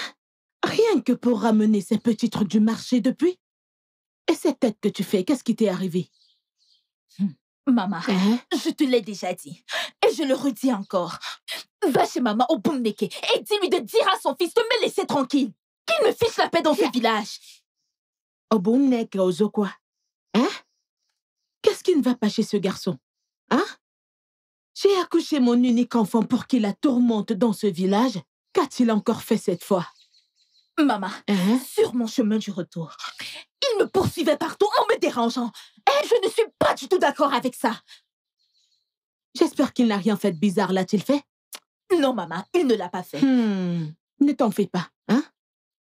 Rien que pour ramener ces petits trucs du marché depuis Et cette tête que tu fais, qu'est-ce qui t'est arrivé? Maman, Hein? je te l'ai déjà dit. Et je le redis encore. Va chez maman au Boumneke et dis-lui de dire à son fils de me laisser tranquille. Qu'il me fiche la paix dans ce village. Au bon Neka, Ozo quoi? Hein? Qu'est-ce qui ne va pas chez ce garçon? Hein? J'ai accouché mon unique enfant pour qu'il la tourmente dans ce village. Qu'a-t-il encore fait cette fois? Maman, Hein? sur mon chemin du retour, il me poursuivait partout en me dérangeant. Et je ne suis pas du tout d'accord avec ça. J'espère qu'il n'a rien fait de bizarre, l'a-t-il fait? Non, maman, il ne l'a pas fait. Hmm, Ne t'en fais pas, hein?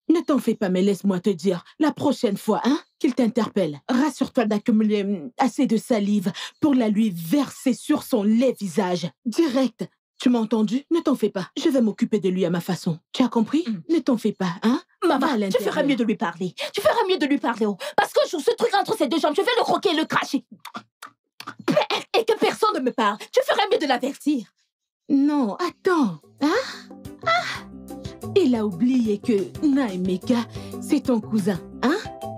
Ne t'en fais pas, mais laisse-moi te dire, la prochaine fois, hein, qu'il t'interpelle, rassure-toi d'accumuler hum, assez de salive pour la lui verser sur son laid visage. Direct. Tu m'as entendu? Ne t'en fais pas. Je vais m'occuper de lui à ma façon. Tu as compris? Hmm. Ne t'en fais pas, hein Maman, tu feras mieux de lui parler. Tu feras mieux de lui parler. oh. Parce qu'un jour, ce truc entre ses deux jambes, je vais le croquer et le cracher. Et que personne ne me parle. Tu ferais mieux de l'avertir. Non, attends. Hein? Ah Il a oublié que Naemeka, c'est ton cousin, hein?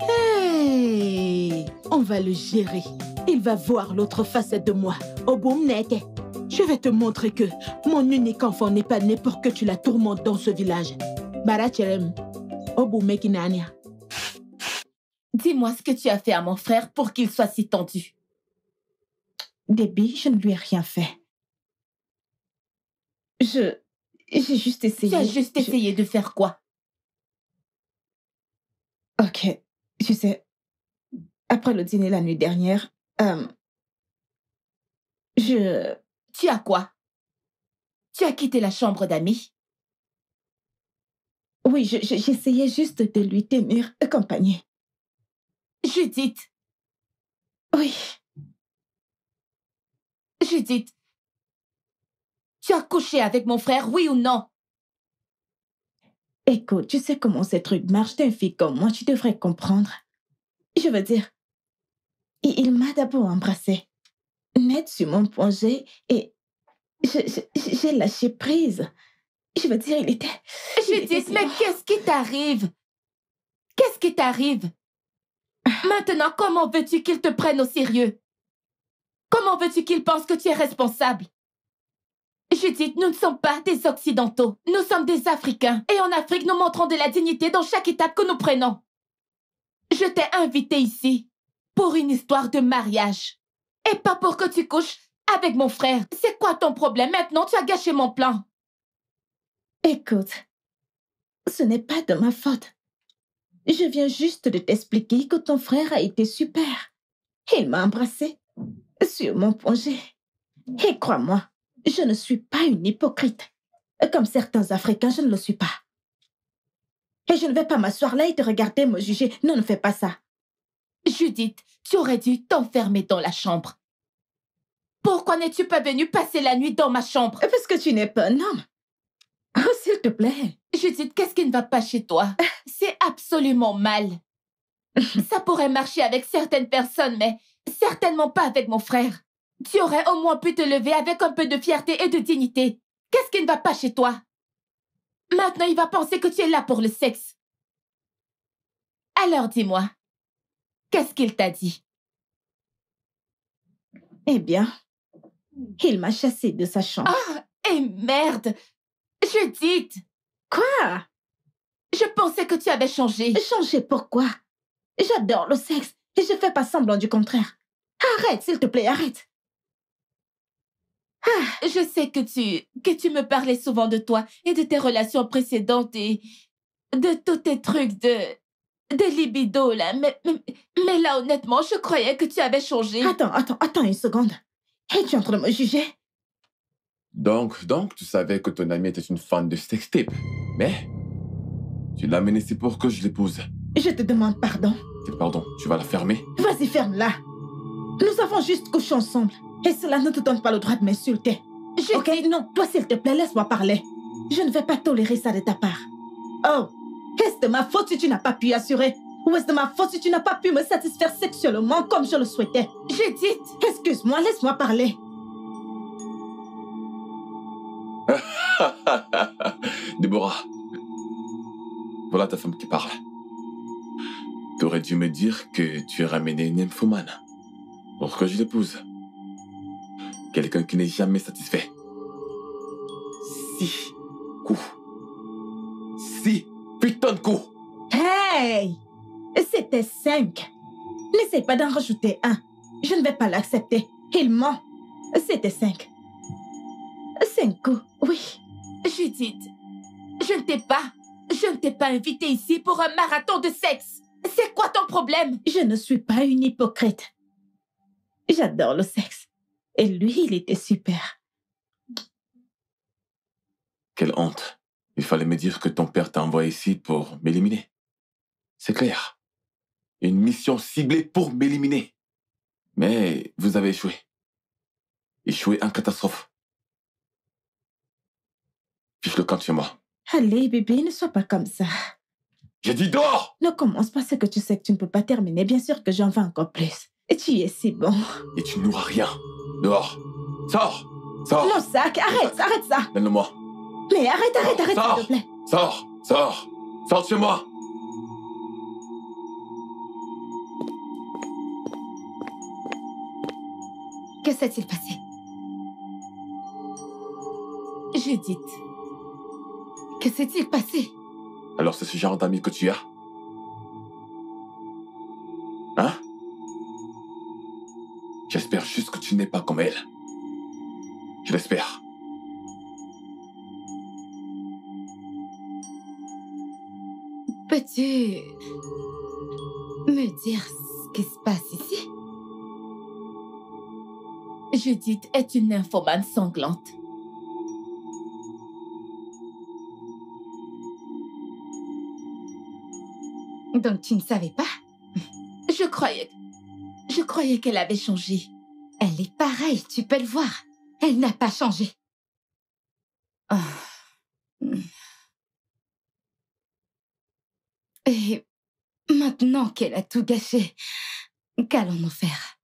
Hey On va le gérer. Il va voir l'autre facette de moi. Obumneke. Je vais te montrer que mon unique enfant n'est pas né pour que tu la tourmentes dans ce village. Barachelem. Obumeki Nania. Dis-moi ce que tu as fait à mon frère pour qu'il soit si tendu. Debbie, je ne lui ai rien fait. Je... J'ai juste essayé. Tu as juste je- essayé de faire quoi? Ok, tu sais, après le dîner la nuit dernière, euh, je... Tu as quoi? Tu as quitté la chambre d'amis Oui, je- je- j'essayais juste de lui tenir compagnie. Judith, Oui, Judith, tu as couché avec mon frère, oui ou non? Écoute, tu sais comment ces trucs marchent. T'es une fille comme moi, tu devrais comprendre. Je veux dire, il, il m'a d'abord embrassé, net sur mon projet, et je- je- j'ai lâché prise. Je veux dire, il était... il était Judith, mais qu'est-ce qui t'arrive? Qu'est-ce qui t'arrive? Maintenant, comment veux-tu qu'il te prenne au sérieux? Comment veux-tu qu'il pense que tu es responsable? Judith, nous ne sommes pas des Occidentaux. Nous sommes des Africains. Et en Afrique, nous montrons de la dignité dans chaque étape que nous prenons. Je t'ai invité ici pour une histoire de mariage. Et pas pour que tu couches avec mon frère. C'est quoi ton problème Maintenant, tu as gâché mon plan. Écoute, ce n'est pas de ma faute. Je viens juste de t'expliquer que ton frère a été super. Il m'a embrassé sur mon projet. Et crois-moi, je ne suis pas une hypocrite. Comme certains Africains, je ne le suis pas. Et je ne vais pas m'asseoir là et te regarder me juger. Non, ne fais pas ça. Judith, tu aurais dû t'enfermer dans la chambre. Pourquoi n'es-tu pas venue passer la nuit dans ma chambre? Parce que tu n'es pas un homme. Oh, s'il te plaît. Judith, qu'est-ce qui ne va pas chez toi? C'est absolument mal. Ça pourrait marcher avec certaines personnes, mais certainement pas avec mon frère. Tu aurais au moins pu te lever avec un peu de fierté et de dignité. Qu'est-ce qui ne va pas chez toi? Maintenant, il va penser que tu es là pour le sexe. Alors dis-moi, qu'est-ce qu'il t'a dit? Eh bien, il m'a chassé de sa chambre. Ah, et merde Judith Quoi? Je pensais que tu avais changé. Changer pourquoi J'adore le sexe et je fais pas semblant du contraire. Arrête, s'il te plaît, arrête. Je sais que tu, que tu me parlais souvent de toi et de tes relations précédentes et de tous tes trucs de, de libido, là. Mais, mais, mais là, honnêtement, je croyais que tu avais changé. Attends, attends, attends une seconde. Et tu es en train de me juger? Donc, donc, tu savais que ton ami était une fan de sextape. Mais, tu l'as amené ici pour que je l'épouse. Je te demande pardon. Pardon, tu vas la fermer? Vas-y, ferme-la. Nous avons juste couché ensemble. Et cela ne te donne pas le droit de m'insulter. Je Ok, non, toi s'il te plaît, laisse-moi parler. Je ne vais pas tolérer ça de ta part. Oh, est-ce de ma faute si tu n'as pas pu assurer? Ou est-ce de ma faute si tu n'as pas pu me satisfaire sexuellement comme je le souhaitais? Judith Excuse-moi, laisse-moi parler. Déborah, voilà ta femme qui parle. T'aurais dû me dire que tu es ramené une nymphomane pour que je l'épouse. Quelqu'un qui n'est jamais satisfait. Six coups. Six putain de coups. Hey C'était cinq. N'essaie pas d'en rajouter un. Je ne vais pas l'accepter. Il ment. C'était cinq. Cinq coups, oui. Judith, je ne t'ai pas, je ne t'ai pas invité ici pour un marathon de sexe. C'est quoi ton problème? Je ne suis pas une hypocrite. J'adore le sexe. Et lui, il était super. Quelle honte. Il fallait me dire que ton père t'a envoyé ici pour m'éliminer. C'est clair. Une mission ciblée pour m'éliminer. Mais vous avez échoué. Échoué en catastrophe. Fiche le camp de chez moi. Allez, bébé, ne sois pas comme ça. J'ai dit dehors Ne commence pas ce que tu sais que tu ne peux pas terminer. Bien sûr que j'en veux encore plus. Et tu es si bon. Et tu n'auras rien. Dehors. Sors. Sors. Non, Zach, arrête, arrête ça. Donne-le-moi. Mais arrête, arrête, arrête, s'il te plaît. Sors. Sors. Sors de chez moi. Que s'est-il passé? Judith. Que s'est-il passé? Alors c'est ce genre d'ami que tu as? J'espère juste que tu n'es pas comme elle. Je l'espère. Peux-tu me dire ce qui se passe ici? Judith est une nymphomane sanglante. Donc tu ne savais pas? Je croyais... Je croyais qu'elle avait changé. Elle est pareille, tu peux le voir. Elle n'a pas changé. Ah. Et maintenant qu'elle a tout gâché, qu'allons-nous faire?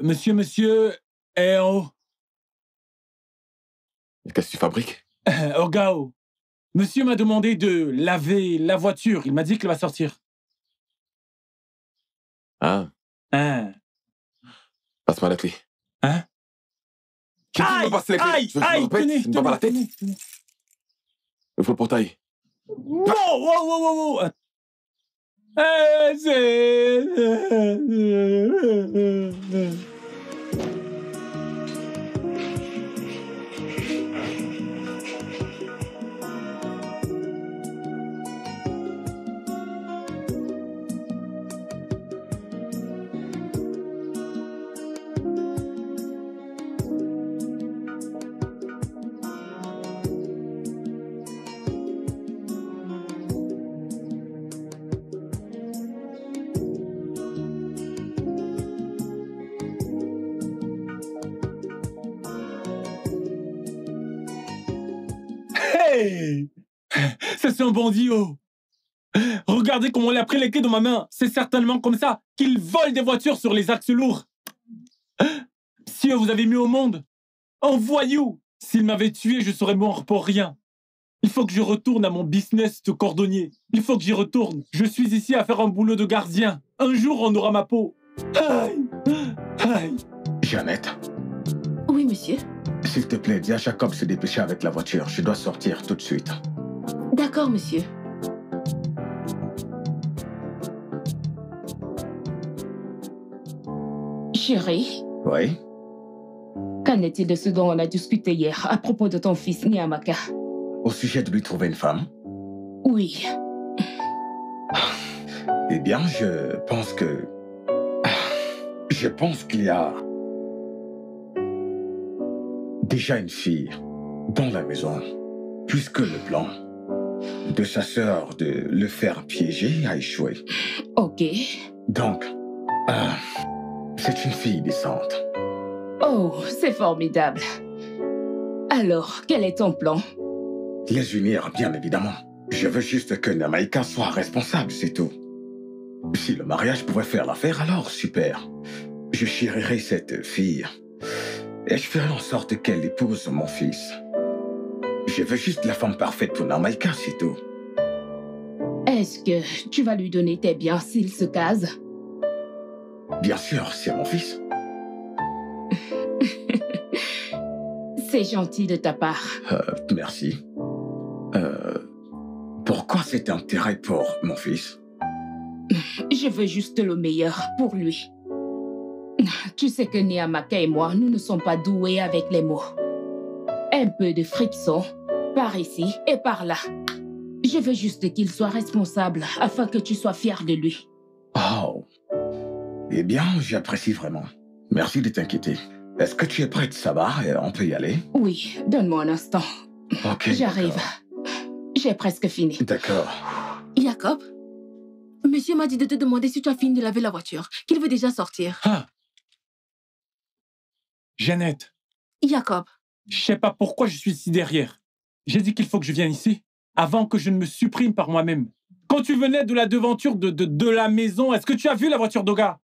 Monsieur, monsieur, en haut. Qu'est-ce que tu fabriques? Au Gao. Monsieur m'a demandé de laver la voiture. Il m'a dit qu'il va sortir. Hein? Hein Passe-moi la clé. Hein? Aïe, aïe, me répète? tenez, me bats la tête? tenez, tenez. Il faut le portail. Wow, wow, wow, wow, wow. Eh, c'est- c'est un bandit, oh Regardez comment il a pris les clés dans ma main. C'est certainement comme ça qu'il vole des voitures sur les axes lourds. Si vous avez mis au monde un voyou, s'il m'avait tué, je serais mort pour rien. Il faut que je retourne à mon business de cordonnier. Il faut que j'y retourne. Je suis ici à faire un boulot de gardien. Un jour, on aura ma peau. Aïe Aïe Jeannette, Oui, monsieur. s'il te plaît, dis à Jacob de se dépêcher avec la voiture. Je dois sortir tout de suite. D'accord, monsieur. Chérie, Oui. Qu'en est-il de ce dont on a discuté hier à propos de ton fils Niamaka? Au sujet de lui trouver une femme? Oui. Eh bien, je pense que... Je pense qu'il y a... Déjà une fille dans la maison, puisque le plan de sa sœur de le faire piéger a échoué. Ok. Donc, ah, c'est une fille décente. Oh, c'est formidable. Alors, quel est ton plan? Les unir, bien évidemment. Je veux juste que Namaika soit responsable, c'est tout. Si le mariage pouvait faire l'affaire, alors super. Je chérirai cette fille. Et je ferai en sorte qu'elle épouse mon fils. Je veux juste la femme parfaite pour Namaika, c'est tout. Est-ce que tu vas lui donner tes biens s'il se case? Bien sûr, c'est mon fils. C'est gentil de ta part. Euh, merci. Euh, pourquoi cet intérêt pour mon fils? Je veux juste le meilleur pour lui. Tu sais que Niamaka et moi, nous ne sommes pas doués avec les mots. Un peu de friction, par ici et par là. Je veux juste qu'il soit responsable afin que tu sois fier de lui. Oh. Eh bien, j'apprécie vraiment. Merci de t'inquiéter. Est-ce que tu es prête, Sabah Et On peut y aller? Oui, donne-moi un instant. Ok. J'arrive. J'ai presque fini. D'accord. Jacob, monsieur m'a dit de te demander si tu as fini de laver la voiture, qu'il veut déjà sortir. Ah Jeannette, Jacob, je sais pas pourquoi je suis ici derrière. J'ai dit qu'il faut que je vienne ici avant que je ne me supprime par moi-même. Quand tu venais de la devanture de, de, la maison, est-ce que tu as vu la voiture d'Oga?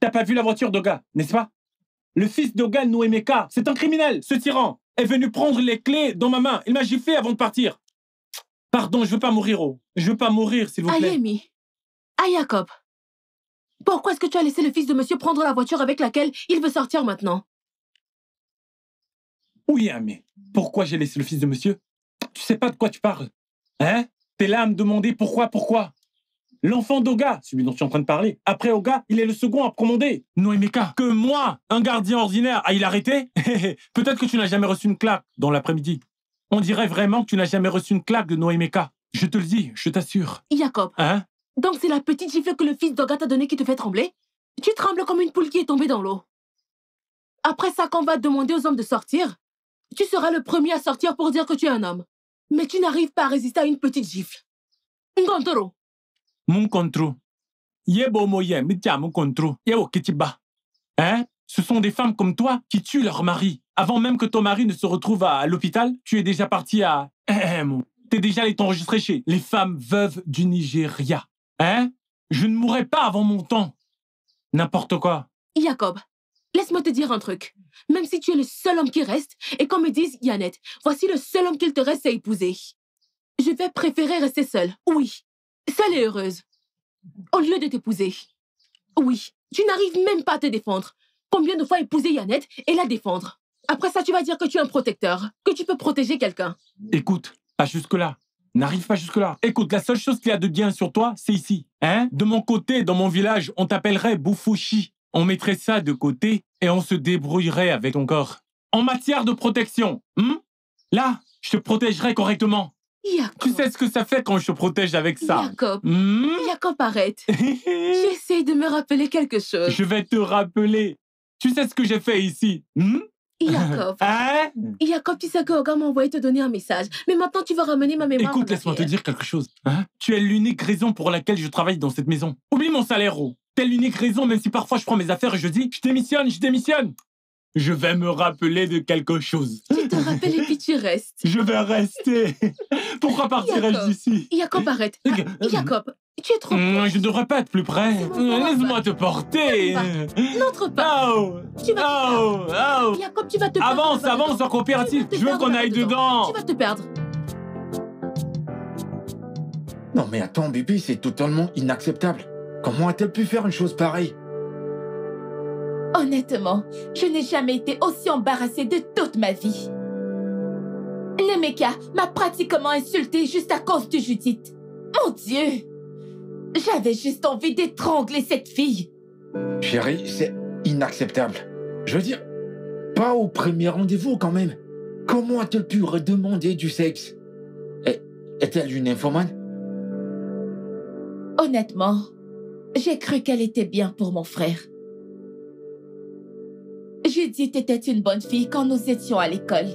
T'as pas vu la voiture d'Oga, n'est-ce pas? Le fils d'Oga Noemeka, c'est un criminel, ce tyran, est venu prendre les clés dans ma main. Il m'a giflé avant de partir. Pardon, je veux pas mourir, oh. Je veux pas mourir, s'il vous plaît. Ayemi. Ah, Jacob. Pourquoi est-ce que tu as laissé le fils de monsieur prendre la voiture avec laquelle il veut sortir maintenant? Oui, hein, mais pourquoi j'ai laissé le fils de monsieur? Tu sais pas de quoi tu parles. Hein? T'es là à me demander pourquoi, pourquoi? L'enfant d'Oga, celui dont tu es en train de parler, après Oga, il est le second à commander. Noémeka, que moi, un gardien ordinaire, aille l'arrêter? Peut-être que tu n'as jamais reçu une claque dans l'après-midi. On dirait vraiment que tu n'as jamais reçu une claque de Noémeka. Je te le dis, je t'assure. Jacob, Hein? Donc c'est la petite gifle que le fils d'Oga t'a donnée qui te fait trembler? Tu trembles comme une poule qui est tombée dans l'eau. Après ça, quand on va demander aux hommes de sortir, tu seras le premier à sortir pour dire que tu es un homme. Mais tu n'arrives pas à résister à une petite gifle. Ngantoro, Mon contrôle. Hein? Ce sont des femmes comme toi qui tuent leur mari. Avant même que ton mari ne se retrouve à l'hôpital, tu es déjà parti à... T'es déjà allé t'enregistrer chez les femmes veuves du Nigeria. Hein? Je ne mourrai pas avant mon temps. N'importe quoi. Jacob, laisse-moi te dire un truc. Même si tu es le seul homme qui reste, et qu'on me dise, Yannette, voici le seul homme qu'il te reste à épouser. Je vais préférer rester seule, oui. Seule et heureuse. Au lieu de t'épouser. Oui, tu n'arrives même pas à te défendre. Combien de fois épouser Yannette et la défendre? Après ça, tu vas dire que tu es un protecteur, que tu peux protéger quelqu'un. Écoute, pas jusque-là. N'arrive pas jusque-là. Écoute, la seule chose qu'il y a de bien sur toi, c'est ici. Hein? De mon côté, dans mon village, on t'appellerait Boufouchi. On mettrait ça de côté et on se débrouillerait avec ton corps. En matière de protection, hein là, je te protégerai correctement. Jacob. Tu sais ce que ça fait quand je te protège avec ça? Jacob. Hmm? Jacob, arrête. J'essaie de me rappeler quelque chose. Je vais te rappeler. Tu sais ce que j'ai fait ici? Hmm? Jacob. Hein? Jacob, tu sais que Oga m'a envoyé te donner un message. Mais maintenant, tu vas ramener ma mémoire. Écoute, laisse-moi te dire quelque chose. Hein? Tu es l'unique raison pour laquelle je travaille dans cette maison. Oublie mon salaire, oh. T'es l'unique raison, même si parfois je prends mes affaires et je dis, je démissionne, je démissionne. Je vais me rappeler de quelque chose. Tu te rappelles et puis tu restes. Je vais rester. Pourquoi partirais-je d'ici? Jacob, arrête. Ah, Jacob, tu es trop proche. Je ne devrais pas être plus près. Laisse-moi te porter. N'entre pas. Oh, Tu vas te oh, oh. Jacob, tu vas te perdre. Avance, avance en dedans. coopérative. Je veux perdre qu'on aille dedans. Tu vas te perdre. Non mais attends, bébé, c'est totalement inacceptable. Comment a-t-elle pu faire une chose pareille? Honnêtement, je n'ai jamais été aussi embarrassée de toute ma vie. Nemeka m'a pratiquement insultée juste à cause de Judith. Mon Dieu! J'avais juste envie d'étrangler cette fille. Chérie, c'est inacceptable. Je veux dire, pas au premier rendez-vous quand même. Comment a-t-elle pu redemander du sexe? Est- Est-elle une infomane? Honnêtement, j'ai cru qu'elle était bien pour mon frère. Judith était une bonne fille quand nous étions à l'école.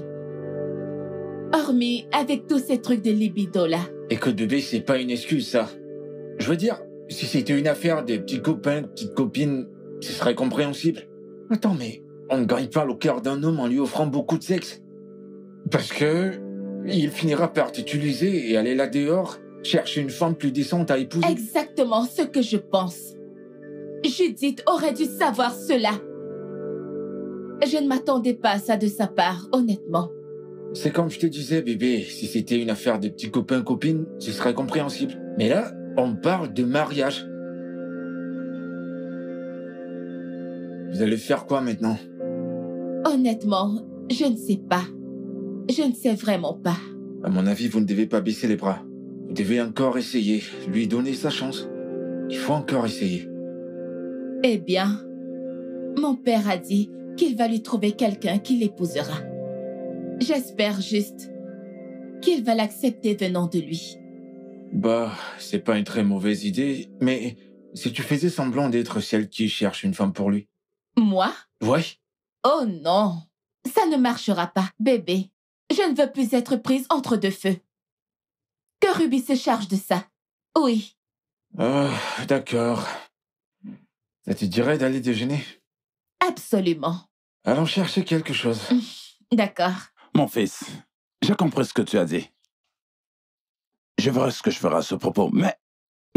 Hormis avec tous ces trucs de libido là. Écoute bébé, c'est pas une excuse ça. Je veux dire, si c'était une affaire des petits copains, petites copines, ce serait compréhensible. Attends, mais on ne gagne pas le cœur d'un homme en lui offrant beaucoup de sexe. Parce que il finira par t'utiliser et aller là dehors, chercher une femme plus décente à épouser. Exactement ce que je pense. Judith aurait dû savoir cela. Je ne m'attendais pas à ça de sa part, honnêtement. C'est comme je te disais, bébé, si c'était une affaire de petits copains-copines, ce serait compréhensible. Mais là, on parle de mariage. Vous allez faire quoi maintenant? Honnêtement, je ne sais pas. Je ne sais vraiment pas. À mon avis, vous ne devez pas baisser les bras. Vous devez encore essayer, lui donner sa chance. Il faut encore essayer. Eh bien, mon père a dit qu'il va lui trouver quelqu'un qui l'épousera. J'espère juste qu'il va l'accepter venant de lui. Bah, c'est pas une très mauvaise idée, mais si tu faisais semblant d'être celle qui cherche une femme pour lui. Moi? Ouais, Oh non, ça ne marchera pas, bébé. Je ne veux plus être prise entre deux feux. Que Ruby se charge de ça. Oui. Oh, d'accord. Ça te dirait d'aller déjeuner? Absolument. Allons chercher quelque chose. D'accord. Mon fils, j'ai compris ce que tu as dit. Je verrai ce que je ferai à ce propos, mais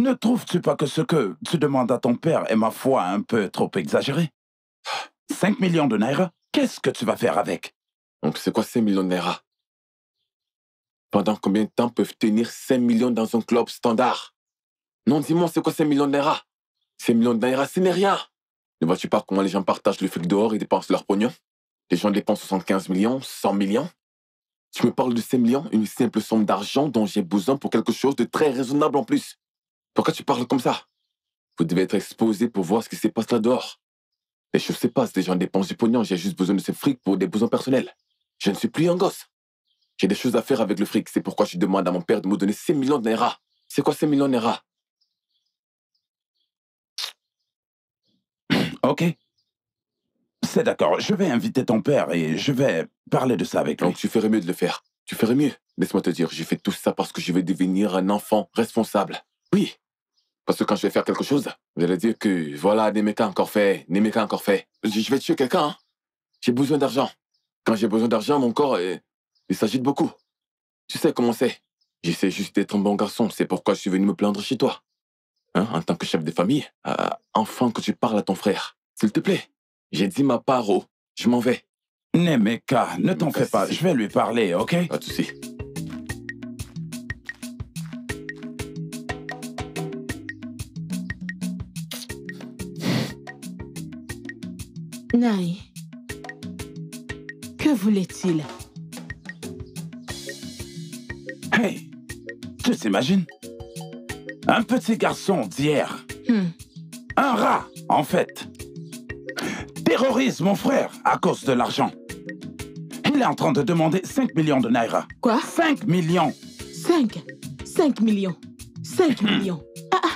ne trouves-tu pas que ce que tu demandes à ton père est, ma foi, un peu trop exagéré? 5 millions de naira Qu'est-ce que tu vas faire avec? Donc c'est quoi 5 millions de naira? Pendant combien de temps peuvent tenir 5 millions dans un club standard? Non, dis-moi, c'est quoi 5 millions de naira 5 millions de naira, ce n'est rien. Ne vois-tu pas comment les gens partagent le fric dehors et dépensent leur pognon? Les gens dépensent 75 millions, 100 millions Tu me parles de 5 millions, une simple somme d'argent dont j'ai besoin pour quelque chose de très raisonnable en plus. Pourquoi tu parles comme ça? Vous devez être exposé pour voir ce qui se passe là dehors. Les choses se passent, les gens dépensent du pognon, j'ai juste besoin de ce fric pour des besoins personnels. Je ne suis plus un gosse. J'ai des choses à faire avec le fric, c'est pourquoi je demande à mon père de me donner 5 millions de naira. C'est quoi 5 millions de naira? Ok. C'est d'accord, je vais inviter ton père et je vais parler de ça avec lui. Donc tu ferais mieux de le faire. Tu ferais mieux. Laisse-moi te dire, j'ai fait tout ça parce que je vais devenir un enfant responsable. Oui. Parce que quand je vais faire quelque chose, vous allez dire que voilà, Nemeka encore fait, Nemeka encore fait. Je vais tuer quelqu'un. hein. J'ai besoin d'argent. Quand j'ai besoin d'argent, mon corps, il s'agite beaucoup. Tu sais comment c'est. J'essaie juste d'être un bon garçon. C'est pourquoi je suis venu me plaindre chez toi. Hein, en tant que chef de famille, euh, enfin que tu parles à ton frère. S'il te plaît. J'ai dit ma part, oh. Je m'en vais. Nemeka, ne t'en fais pas, je vais lui parler, ok? Pas de souci. Naï, que voulait-il? Hey, tu t'imagines? Un petit garçon d'hier, Hmm. un rat, en fait, terrorise mon frère à cause de l'argent. Il est en train de demander 5 millions de naira. Quoi? 5 millions. 5 5 millions. 5 millions. Ah ah.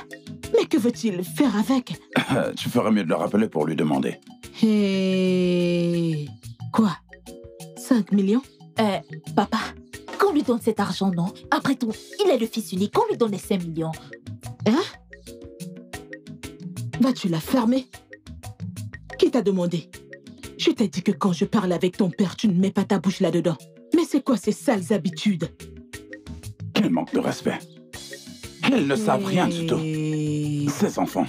Mais que veut-il faire avec? Tu ferais mieux de le rappeler pour lui demander. Et... Quoi? 5 millions? Euh, papa, qu'on lui donne cet argent, non? Après tout, il est le fils unique, qu'on lui donne les 5 millions. Hein? Vas-tu la fermer? Qui t'a demandé? Je t'ai dit que quand je parle avec ton père, tu ne mets pas ta bouche là-dedans. Mais c'est quoi ces sales habitudes? Quel manque de respect. Ils ne savent rien du tout. Ces enfants.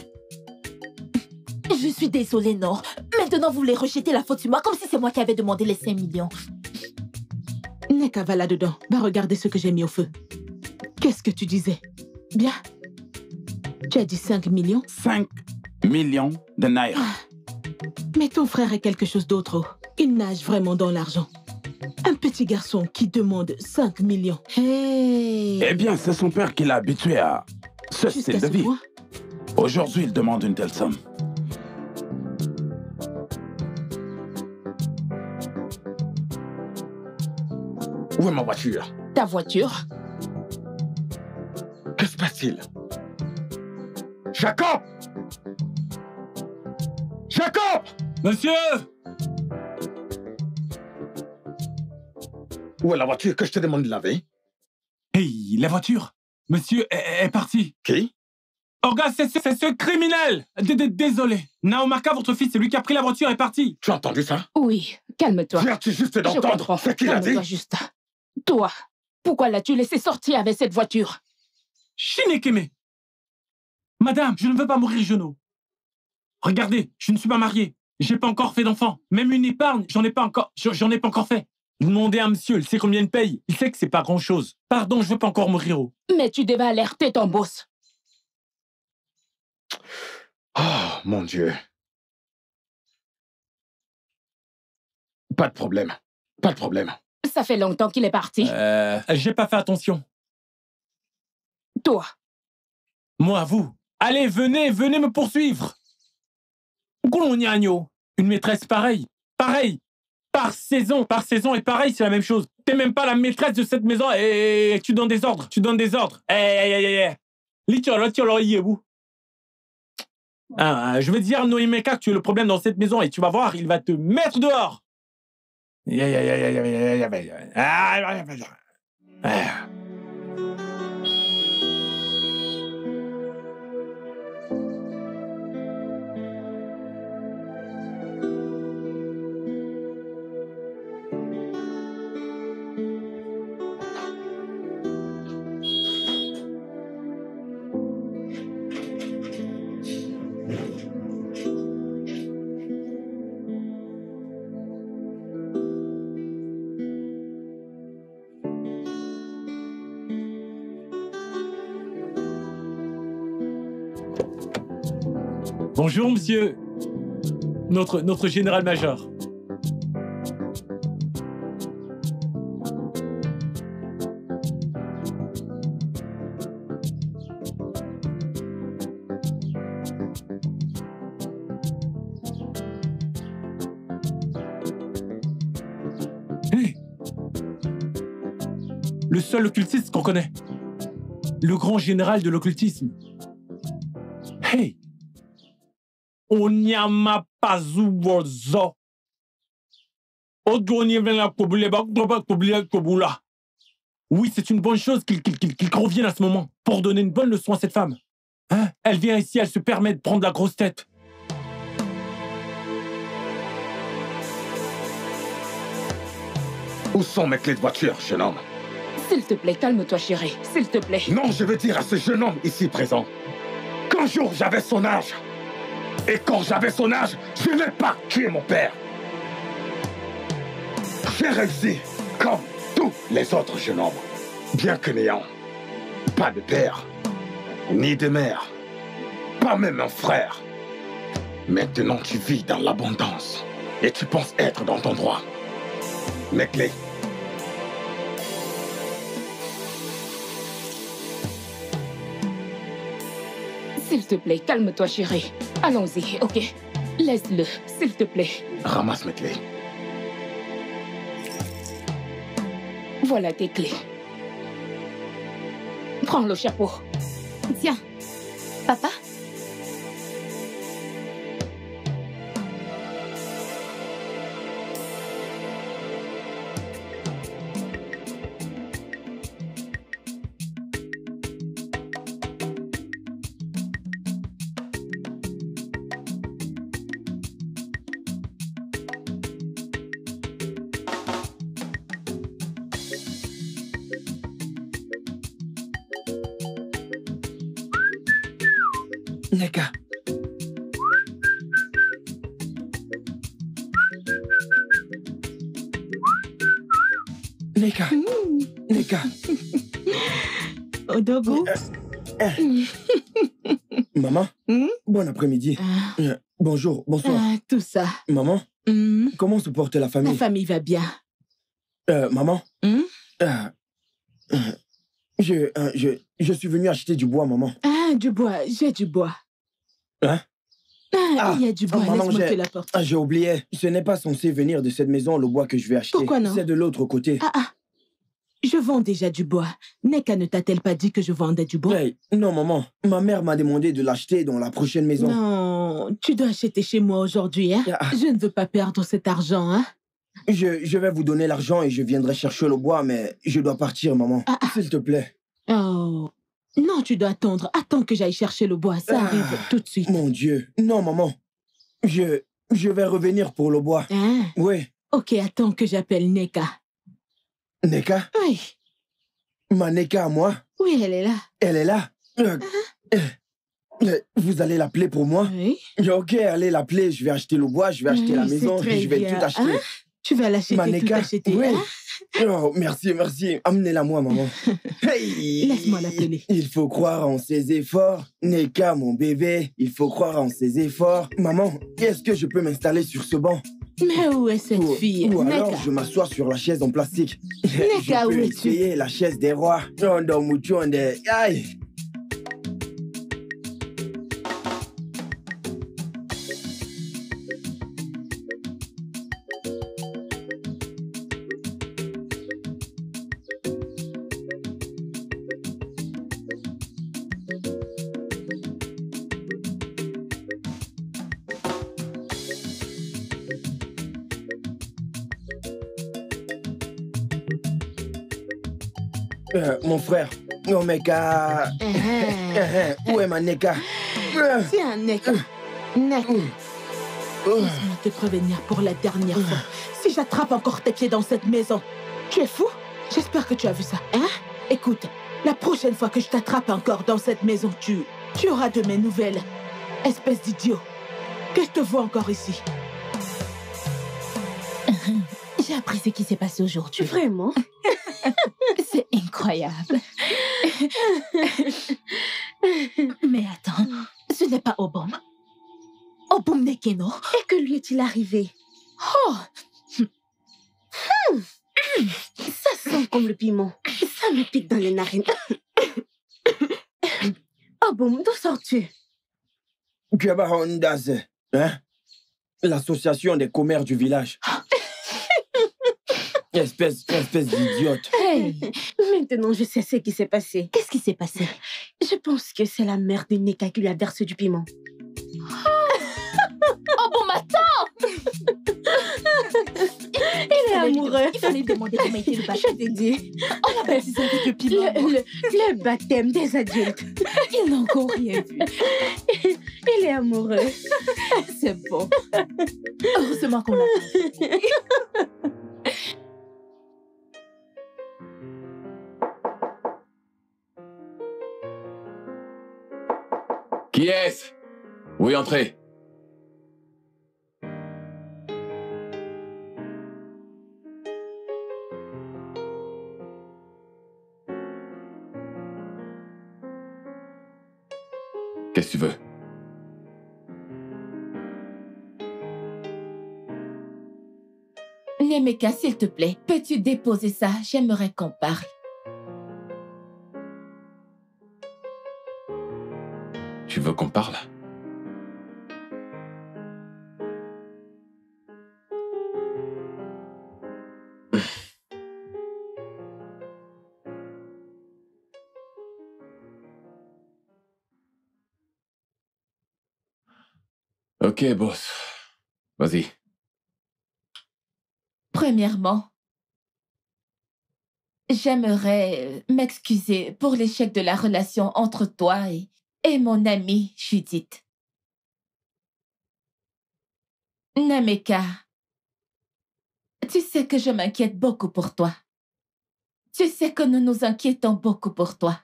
Je suis désolée, Nord. Maintenant, vous voulez rejeter la faute sur moi comme si c'est moi qui avais demandé les 5 millions. Neka va là-dedans. Va regarder ce que j'ai mis au feu. Qu'est-ce que tu disais? Bien. Tu as dit 5 millions 5 millions de naira. Mais ton frère est quelque chose d'autre. oh. Il nage vraiment dans l'argent. Un petit garçon qui demande 5 millions. Hey Eh bien, c'est son père qui l'a habitué à ce Jusqu'à style de ce vie. point Aujourd'hui, il demande une telle somme. Où est ma voiture? Ta voiture? Que se passe-t-il? Jacob! Jacob! Monsieur! Où est la voiture que je te demande de laver? Hey, la voiture! Monsieur est, est parti. Qui? Oh, gars, c'est ce criminel! D- d- Désolé. Naomaka, votre fils, c'est lui qui a pris la voiture et est parti. Tu as entendu ça? Oui, calme-toi. Viens-tu juste d'entendre ce qu'il a dit? Juste. Toi, pourquoi l'as-tu laissé sortir avec cette voiture? Shinekeme Madame, je ne veux pas mourir genou. Regardez, je ne suis pas marié. J'ai pas encore fait d'enfant. Même une épargne, j'en ai pas encore. j'en- ai pas encore fait. Vous demandez à un monsieur, il sait combien il paye. Il sait que c'est pas grand-chose. Pardon, je veux pas encore mourir. oh. Mais tu devais alerter ton boss. Oh, mon Dieu. Pas de problème. Pas de problème. Ça fait longtemps qu'il est parti. Euh, j'ai pas fait attention. Toi, Moi, vous. Allez, venez, venez me poursuivre. Goulognagno. Une maîtresse pareille. Pareil. Par saison, par saison et pareil, c'est la même chose. T'es même pas la maîtresse de cette maison et tu donnes des ordres. Tu donnes des ordres. Eh, eh, eh, eh, eh. Ah, je vais dire à Noémeka que tu es le problème dans cette maison et tu vas voir, il va te mettre dehors. Ya, ya, ya, ya, ya, ya, ya, ya, ya. Ah, ya, ya, ya. Ah. Bonjour, monsieur. Notre, notre général-major. Hey Le seul occultiste qu'on connaît. Le grand général de l'occultisme. Hey Onyama pazubozo. Odonievela kobule ba- ba- kobule kobula. Oui, c'est une bonne chose qu'il revienne à ce moment pour donner une bonne leçon à cette femme. Hein? Elle vient ici, elle se permet de prendre la grosse tête. Où sont mes clés de voiture, jeune homme? S'il te plaît, calme-toi, chérie. S'il te plaît. Non, je veux dire à ce jeune homme ici présent qu'un jour j'avais son âge. Et quand j'avais son âge, je n'ai pas tué mon père. J'ai réussi comme tous les autres jeunes hommes, bien que n'ayant pas de père, ni de mère, pas même un frère. Maintenant, tu vis dans l'abondance et tu penses être dans ton droit. Mes clés, S'il te plaît, calme-toi, chérie. Allons-y, ok? Laisse-le, s'il te plaît. ramasse mes clés. Voilà tes clés. Prends le chapeau. Tiens, papa, après-midi. Ah, Euh, Bonjour, bonsoir. ah, tout ça. Maman, Hmm, comment se porte la La famille famille va bien. Euh, Maman, Hmm? euh, je, je, je suis venu acheter du bois, maman. Ah, du bois, j'ai du bois. Hein? Ah, Ah, il y a du bois, oh, l'apporter. Ah, j'ai oublié. Ce n'est pas censé venir de cette maison, le bois que je vais acheter. Pourquoi non? C'est de l'autre côté. Ah, ah, je vends déjà du bois. Neka ne t'a-t-elle pas dit que je vendais du bois? Hey, non, maman. Ma mère m'a demandé de l'acheter dans la prochaine maison. Non, tu dois acheter chez moi aujourd'hui, hein? Ah. Je ne veux pas perdre cet argent, hein? Je, je vais vous donner l'argent et je viendrai chercher le bois, mais je dois partir, maman. Ah, ah. S'il te plaît. Oh, non, tu dois attendre. Attends que j'aille chercher le bois, ça Ah. arrive tout de suite. Mon Dieu. Non, maman. Je, je vais revenir pour le bois. Hein? Oui. Ok, attends que j'appelle Neka. Neka? Oui, Ma Neka à moi? Oui, elle est là. Elle est là? Euh, euh, euh, vous allez l'appeler pour moi? Oui. Ok, allez l'appeler. Je vais acheter le bois, je vais acheter Oui, la maison, je vais bien. tout acheter. Hein Tu vas l'acheter, tout acheter. oui. hein Oh, merci, merci. Amenez-la moi, maman. Hey Laisse-moi l'appeler. Il faut croire en ses efforts. Neka, mon bébé, il faut croire en ses efforts. Maman, est-ce que je peux m'installer sur ce banc? Mais où est cette Ou, fille ou alors je m'assois sur la chaise en plastique. Je où peux es-tu essayer la chaise des rois. Aïe Frère, Omeka. Où est ma Neka C'est un Neka. Neka. Laisse-moi te prévenir pour la dernière fois. Si j'attrape encore tes pieds dans cette maison, tu es fou? J'espère que tu as vu ça. Hein? Écoute, la prochaine fois que je t'attrape encore dans cette maison, tu, tu auras de mes nouvelles. Espèce d'idiot. Que je te vois encore ici. J'ai appris ce qui s'est passé aujourd'hui. Vraiment? incroyable. Mais attends, ce n'est pas Obom. Obom Nekeno. Et que lui est-il arrivé? Oh Hmm. Ça sent comme le piment. Ça me pique dans les narines. Oh bon, d'où sors-tu? Hondaze, hein? L'association des commères du village. Espèce, espèce d'idiote. Hey, maintenant je sais ce qui s'est passé. Qu'est-ce qui s'est passé? Je pense que c'est la mère de Neka qui lui a versé du piment. Oh bon matin Il est amoureux. Il fallait demander comment était le baptême. Je t'ai dit. On appelle ça avec le piment. Le, le, le baptême des adultes. Il n'a encore rien vu. Il est amoureux. C'est bon. Heureusement qu'on l'a. Qui est-ce Oui, entrez. Qu'est-ce que tu veux? Nemeka, s'il te plaît, peux-tu déposer ça? J'aimerais qu'on parle. Tu veux qu'on parle? Ok, boss. Vas-y. Premièrement, j'aimerais m'excuser pour l'échec de la relation entre toi et, et mon amie Judith. Nameka, tu sais que je m'inquiète beaucoup pour toi. Tu sais que nous nous inquiétons beaucoup pour toi.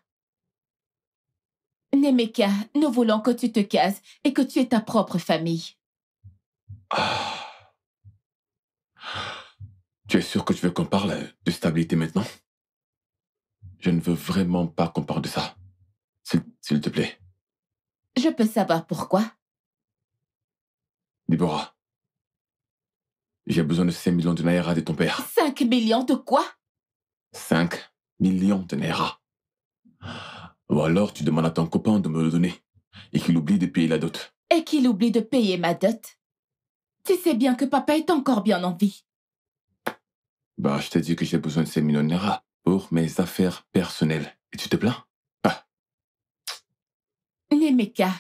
Nemeka, nous voulons que tu te cases et que tu aies ta propre famille. Tu es sûr que tu veux qu'on parle de stabilité maintenant? Je ne veux vraiment pas qu'on parle de ça. S'il te plaît. Je peux savoir pourquoi Déborah. J'ai besoin de 5 millions de naira de ton père. 5 millions de quoi? 5 millions de naira. Ou alors tu demandes à ton copain de me le donner et qu'il oublie de payer la dot. Et qu'il oublie de payer ma dot. Tu sais bien que papa est encore bien en vie. Bah, je t'ai dit que j'ai besoin de 5 millions de naira pour mes affaires personnelles. Et tu te plains? Nemeka,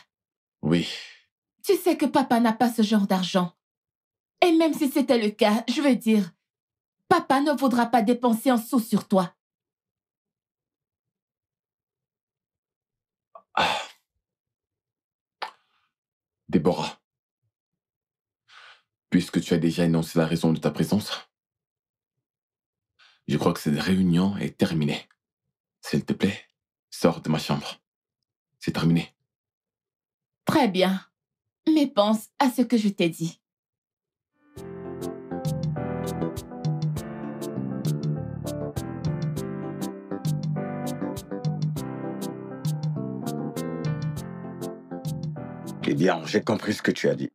Oui. tu sais que papa n'a pas ce genre d'argent. Et même si c'était le cas, je veux dire, papa ne voudra pas dépenser un sou sur toi. Déborah. Puisque tu as déjà énoncé la raison de ta présence, je crois que cette réunion est terminée. S'il te plaît, sors de ma chambre. C'est terminé. Très bien. Mais pense à ce que je t'ai dit. Eh bien, j'ai compris ce que tu as dit.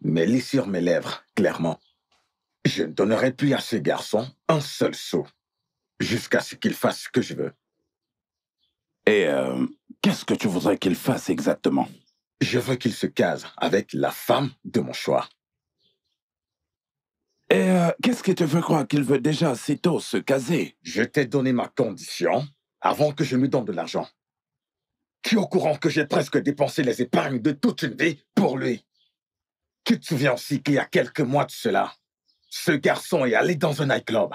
Mais lis sur mes lèvres, clairement. Je ne donnerai plus à ce garçon un seul sou, jusqu'à ce qu'il fasse ce que je veux. Et euh, qu'est-ce que tu voudrais qu'il fasse exactement? Je veux qu'il se case avec la femme de mon choix. Et euh, qu'est-ce qui te fait croire qu'il veut déjà si tôt se caser? Je t'ai donné ma condition avant que je lui donne de l'argent. Tu es au courant que j'ai presque dépensé les épargnes de toute une vie pour lui. Tu te souviens aussi qu'il y a quelques mois de cela, ce garçon est allé dans un nightclub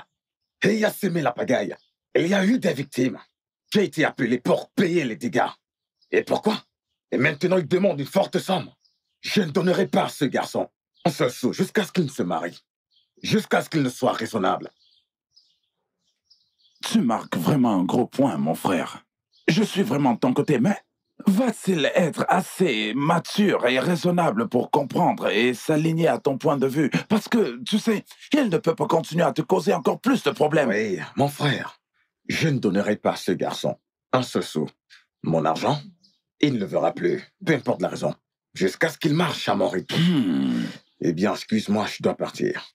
et il a semé la pagaille. Il y a eu des victimes. J'ai été appelé pour payer les dégâts. Et pourquoi? Et maintenant, il demande une forte somme. Je ne donnerai pas à ce garçon un seul sou jusqu'à ce qu'il ne se marie. Jusqu'à ce qu'il ne soit raisonnable. Tu marques vraiment un gros point, mon frère. Je suis vraiment de ton côté, mais va-t-il être assez mature et raisonnable pour comprendre et s'aligner à ton point de vue? Parce que, tu sais, il ne peut pas continuer à te causer encore plus de problèmes. Oui, mon frère, je ne donnerai pas à ce garçon un seul sou. Mon argent, il ne le verra plus, peu importe la raison, jusqu'à ce qu'il marche à mon rythme. Hmm. Eh bien, excuse-moi, je dois partir.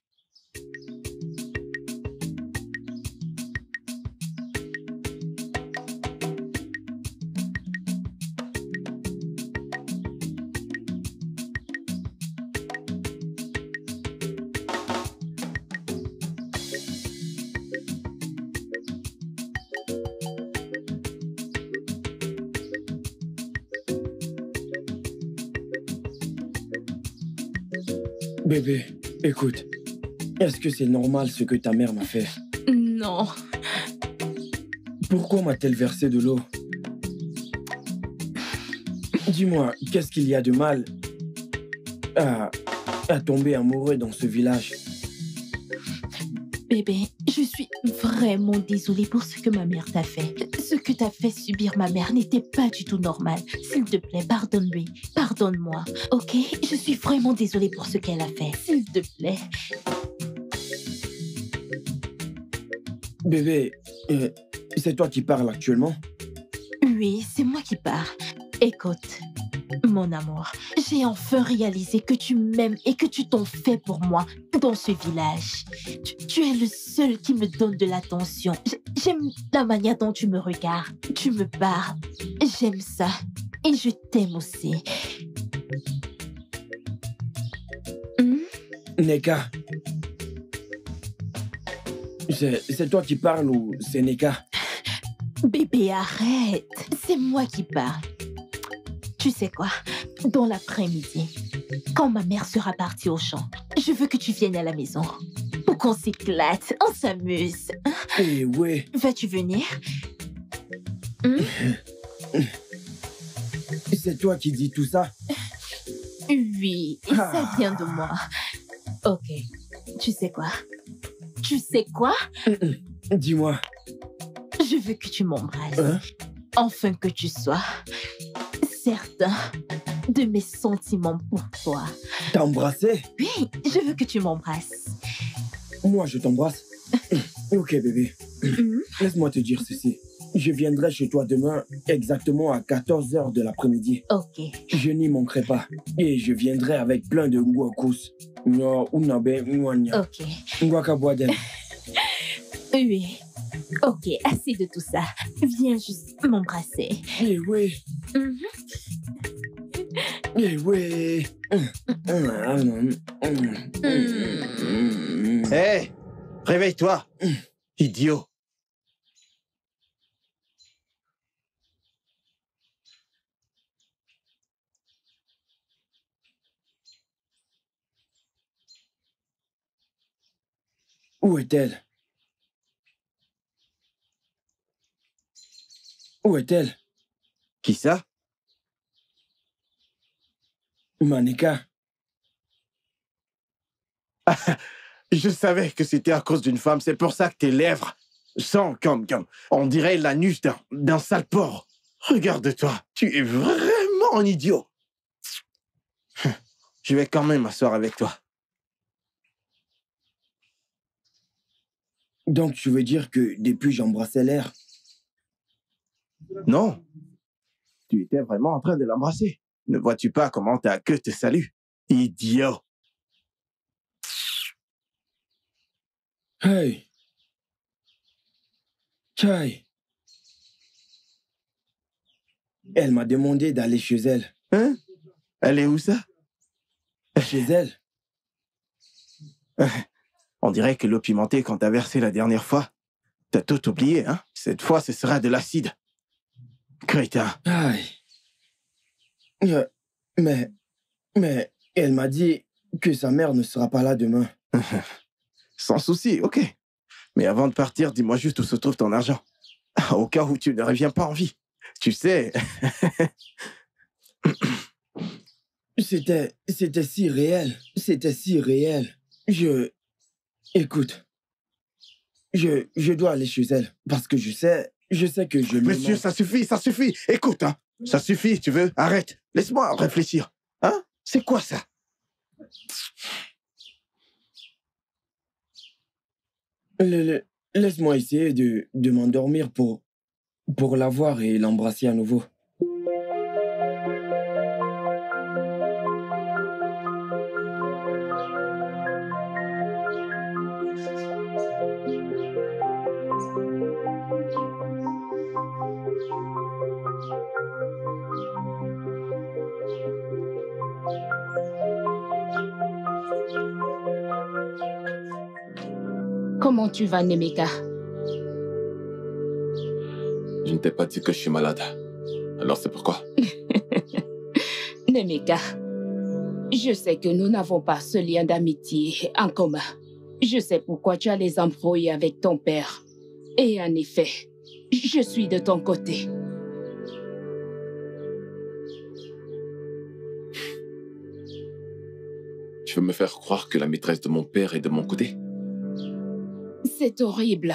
Bébé, écoute. Est-ce que c'est normal ce que ta mère m'a fait? Non. Pourquoi m'a-t-elle versé de l'eau? Dis-moi, qu'est-ce qu'il y a de mal à, à tomber amoureux dans ce village? Bébé, je suis vraiment désolée pour ce que ma mère t'a fait. Que t'as fait subir ma mère n'était pas du tout normal. S'il te plaît, pardonne-lui. Pardonne-moi. Ok? Je suis vraiment désolée pour ce qu'elle a fait. S'il te plaît. Bébé, euh, c'est toi qui parles actuellement? Oui, c'est moi qui pars. Écoute, mon amour, j'ai enfin réalisé que tu m'aimes et que tu t'en fais pour moi dans ce village. Tu, tu es le seul qui me donne de l'attention. J'aime la manière dont tu me regardes, tu me parles. J'aime ça. Et je t'aime aussi. Hmm? Neka. C'est c'est toi qui parles ou c'est Neka? Bébé, arrête. C'est moi qui parle. Tu sais quoi? Dans l'après-midi, quand ma mère sera partie au champ, je veux que tu viennes à la maison. Pour qu'on s'éclate, on s'amuse. Eh ouais, Vas-tu venir? C'est toi qui dis tout ça? Oui, ça vient de moi. Ok. Tu sais quoi? Tu sais quoi? Dis-moi. Je veux que tu m'embrasses. Hein? Enfin que tu sois certain de mes sentiments pour toi. T'as embrassé Oui, je veux que tu m'embrasses. Moi, je t'embrasse. ok, bébé. Mhm. Laisse-moi te dire ceci. Je viendrai chez toi demain exactement à 14h de l'après-midi. Ok. Je n'y manquerai pas. Et je viendrai avec plein de ngwakus. No, unabe. Ok. Ngwakabwaden. Oui. Ok, assez de tout ça. Viens juste m'embrasser. Eh oui, eh oui. Hé Réveille-toi Idiot Où est-elle? Où est-elle? Qui ça? Manika. Je savais que c'était à cause d'une femme, c'est pour ça que tes lèvres sont comme, comme on dirait l'anus d'un, d'un sale porc. Regarde-toi, tu es vraiment un idiot. Je vais quand même m'asseoir avec toi. Donc tu veux dire que depuis j'embrassais l'air Non. Tu étais vraiment en train de l'embrasser. Ne vois-tu pas comment ta queue te salue? Idiot. Hey Chai Elle m'a demandé d'aller chez elle. Hein? Elle est où ça? Chez elle On dirait que l'eau pimentée qu'on t'a versée la dernière fois, t'as tout oublié, hein? Cette fois, ce sera de l'acide. Crétin. Aïe. Euh, mais, mais elle m'a dit que sa mère ne sera pas là demain. Sans souci, ok. Mais avant de partir, dis-moi juste où se trouve ton argent. Au cas où tu ne reviens pas en vie. Tu sais. C'était. C'était si réel. C'était si réel. Je. Écoute. Je, je dois aller chez elle. Parce que je sais. Je sais que je. Monsieur, ça suffit, ça suffit. Écoute, hein. Ça suffit, tu veux. Arrête. Laisse-moi réfléchir. Hein? C'est quoi ça? Laisse-moi essayer de, de m'endormir pour. pour la voir et l'embrasser à nouveau. Tu vas, Nemeka Je ne t'ai pas dit que je suis malade. Alors c'est pourquoi? Nemeka, je sais que nous n'avons pas ce lien d'amitié en commun. Je sais pourquoi tu as les embrouilles avec ton père. Et en effet, je suis de ton côté. Tu veux me faire croire que la maîtresse de mon père est de mon côté? C'est horrible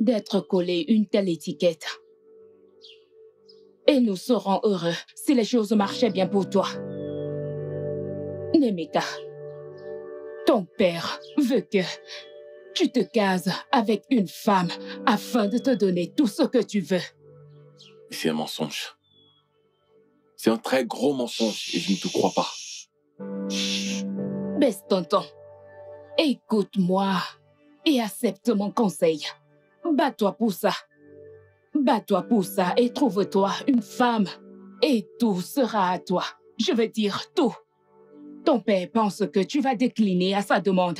d'être collé une telle étiquette. Et nous serons heureux si les choses marchaient bien pour toi. Nemeka, ton père veut que tu te cases avec une femme afin de te donner tout ce que tu veux. C'est un mensonge. C'est un très gros mensonge et je ne te crois pas. Baisse ton ton. Écoute-moi et accepte mon conseil. Bats-toi pour ça. Bats-toi pour ça et trouve-toi une femme. Et tout sera à toi. Je veux dire tout. Ton père pense que tu vas décliner à sa demande.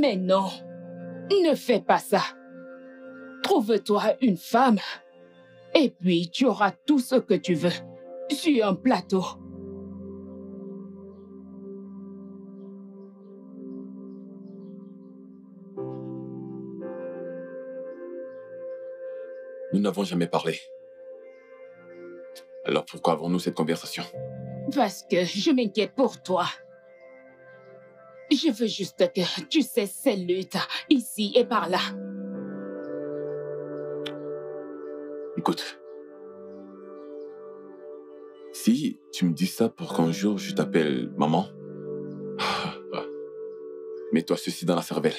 Mais non, ne fais pas ça. Trouve-toi une femme. Et puis tu auras tout ce que tu veux sur un plateau. Nous n'avons jamais parlé. Alors pourquoi avons-nous cette conversation? Parce que je m'inquiète pour toi. Je veux juste que tu cesses ces luttes ici et par là. Écoute. Si tu me dis ça pour qu'un jour je t'appelle maman, mets-toi ceci dans la cervelle.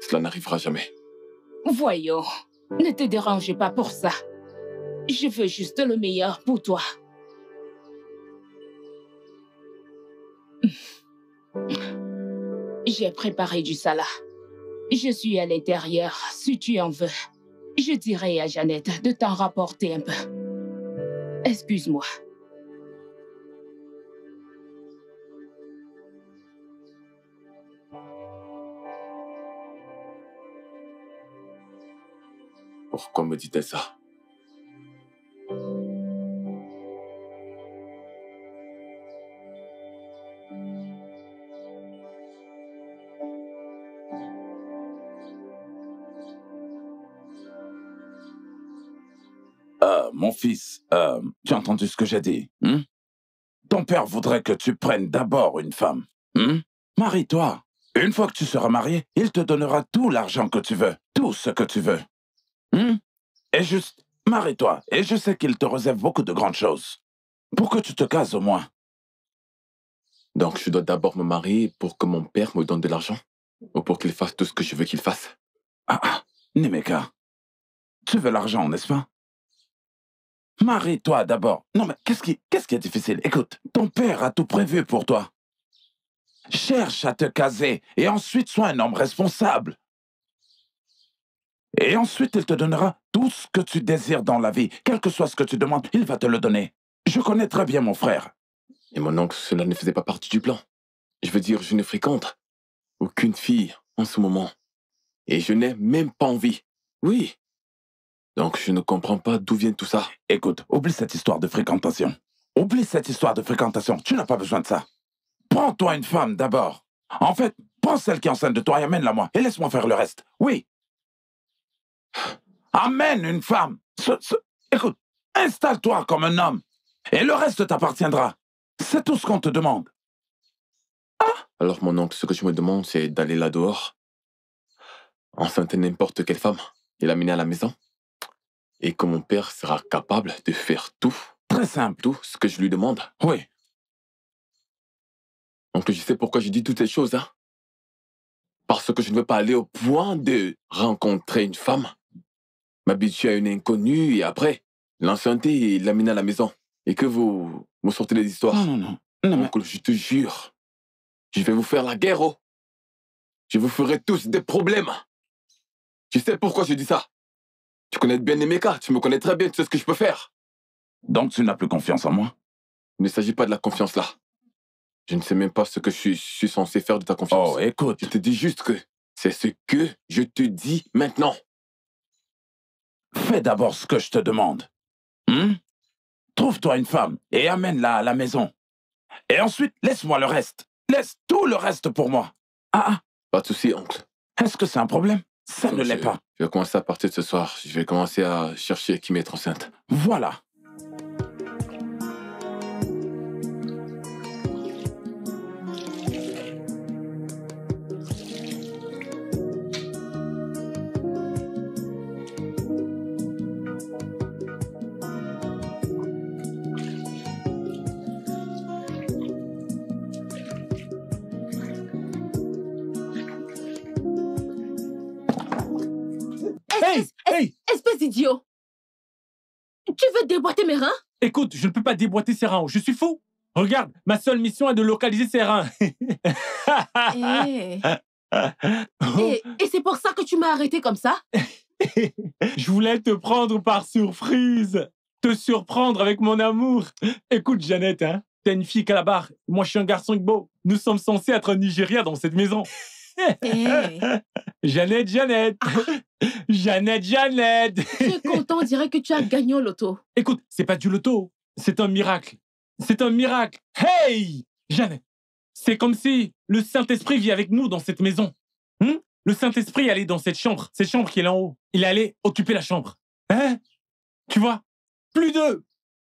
Cela n'arrivera jamais. Voyons, ne te dérange pas pour ça. Je veux juste le meilleur pour toi. J'ai préparé du salat. Je suis à l'intérieur, si tu en veux. Je dirai à Jeannette de t'en rapporter un peu. Excuse-moi. Pourquoi me dit-elle ça? Euh, mon fils, euh, tu as entendu ce que j'ai dit hein? Ton père voudrait que tu prennes d'abord une femme. hein? Marie-toi. Une fois que tu seras marié, il te donnera tout l'argent que tu veux, tout ce que tu veux. Hein Et juste, marie-toi. Et je sais qu'il te réserve beaucoup de grandes choses. Pour que tu te cases au moins. Donc je dois d'abord me marier pour que mon père me donne de l'argent? Ou pour qu'il fasse tout ce que je veux qu'il fasse? Ah, ah, Nemeka. Tu veux l'argent, n'est-ce pas? Marie-toi d'abord. Non, mais qu'est-ce qui, qu'est-ce qui est difficile? Écoute, ton père a tout prévu pour toi. Cherche à te caser et ensuite sois un homme responsable. Et ensuite, il te donnera tout ce que tu désires dans la vie. Quel que soit ce que tu demandes, il va te le donner. Je connais très bien mon frère. Et mon oncle, cela ne faisait pas partie du plan. Je veux dire, je ne fréquente aucune fille en ce moment. Et je n'ai même pas envie. Oui. Donc je ne comprends pas d'où vient tout ça. Écoute, oublie cette histoire de fréquentation. Oublie cette histoire de fréquentation. Tu n'as pas besoin de ça. Prends-toi une femme d'abord. En fait, prends celle qui est enceinte de toi et amène-la moi. Et laisse-moi faire le reste. Oui. Amène une femme. Ce- ce- Écoute, installe-toi comme un homme. Et le reste t'appartiendra. C'est tout ce qu'on te demande. Alors, mon oncle, ce que je me demande, c'est d'aller là dehors, enceinte n'importe quelle femme, et l'amener à la maison, et que mon père sera capable de faire tout, Très simple. tout ce que je lui demande. Oui. Donc, je sais pourquoi je dis toutes ces choses, hein. Parce que je ne veux pas aller au point de rencontrer une femme, m'habituer à une inconnue, et après, l'enchanter et l'amener à la maison. Et que vous me sortez des histoires? Non, non, non. Non, mais Oncle, je te jure, je vais vous faire la guerre, oh. Je vous ferai tous des problèmes. Tu sais pourquoi je dis ça? Tu connais bien Emeka, tu me connais très bien, tu sais ce que je peux faire. donc tu n'as plus confiance en moi? Il ne s'agit pas de la confiance là. Je ne sais même pas ce que je suis, je suis censé faire de ta confiance. Oh, écoute. Je te dis juste que c'est ce que je te dis maintenant. Fais d'abord ce que je te demande. Hmm? Trouve-toi une femme et amène-la à la maison. Et ensuite, laisse-moi le reste. Laisse tout le reste pour moi. Ah, ah, Pas de souci, oncle. est-ce que c'est un problème? Ça ne l'est pas. Je vais commencer à partir de ce soir. Je vais commencer à chercher qui m'est enceinte. Voilà. Hey, Espèce, d'idiot Tu veux déboîter mes reins? Écoute, je ne peux pas déboîter ses reins. Je suis fou. Regarde, ma seule mission est de localiser ses reins. Eh. Et, et c'est pour ça que tu m'as arrêté comme ça? Je voulais te prendre par surprise. Te surprendre avec mon amour. Écoute, Jeannette, hein, t'es une fille calabar. Moi, je suis un garçon Igbo. Nous sommes censés être Nigeria dans cette maison. Eh. Jeannette, Jeannette. Jeannette, Jeannette. Tu es content, on dirait que tu as gagné au loto. Écoute, c'est pas du loto. C'est un miracle. C'est un miracle. Hey Jeannette, c'est comme si le Saint-Esprit vit avec nous dans cette maison. Hmm? le Saint-Esprit allait dans cette chambre, cette chambre qui est là en haut. Il allait occuper la chambre. Hein? Tu vois? Plus de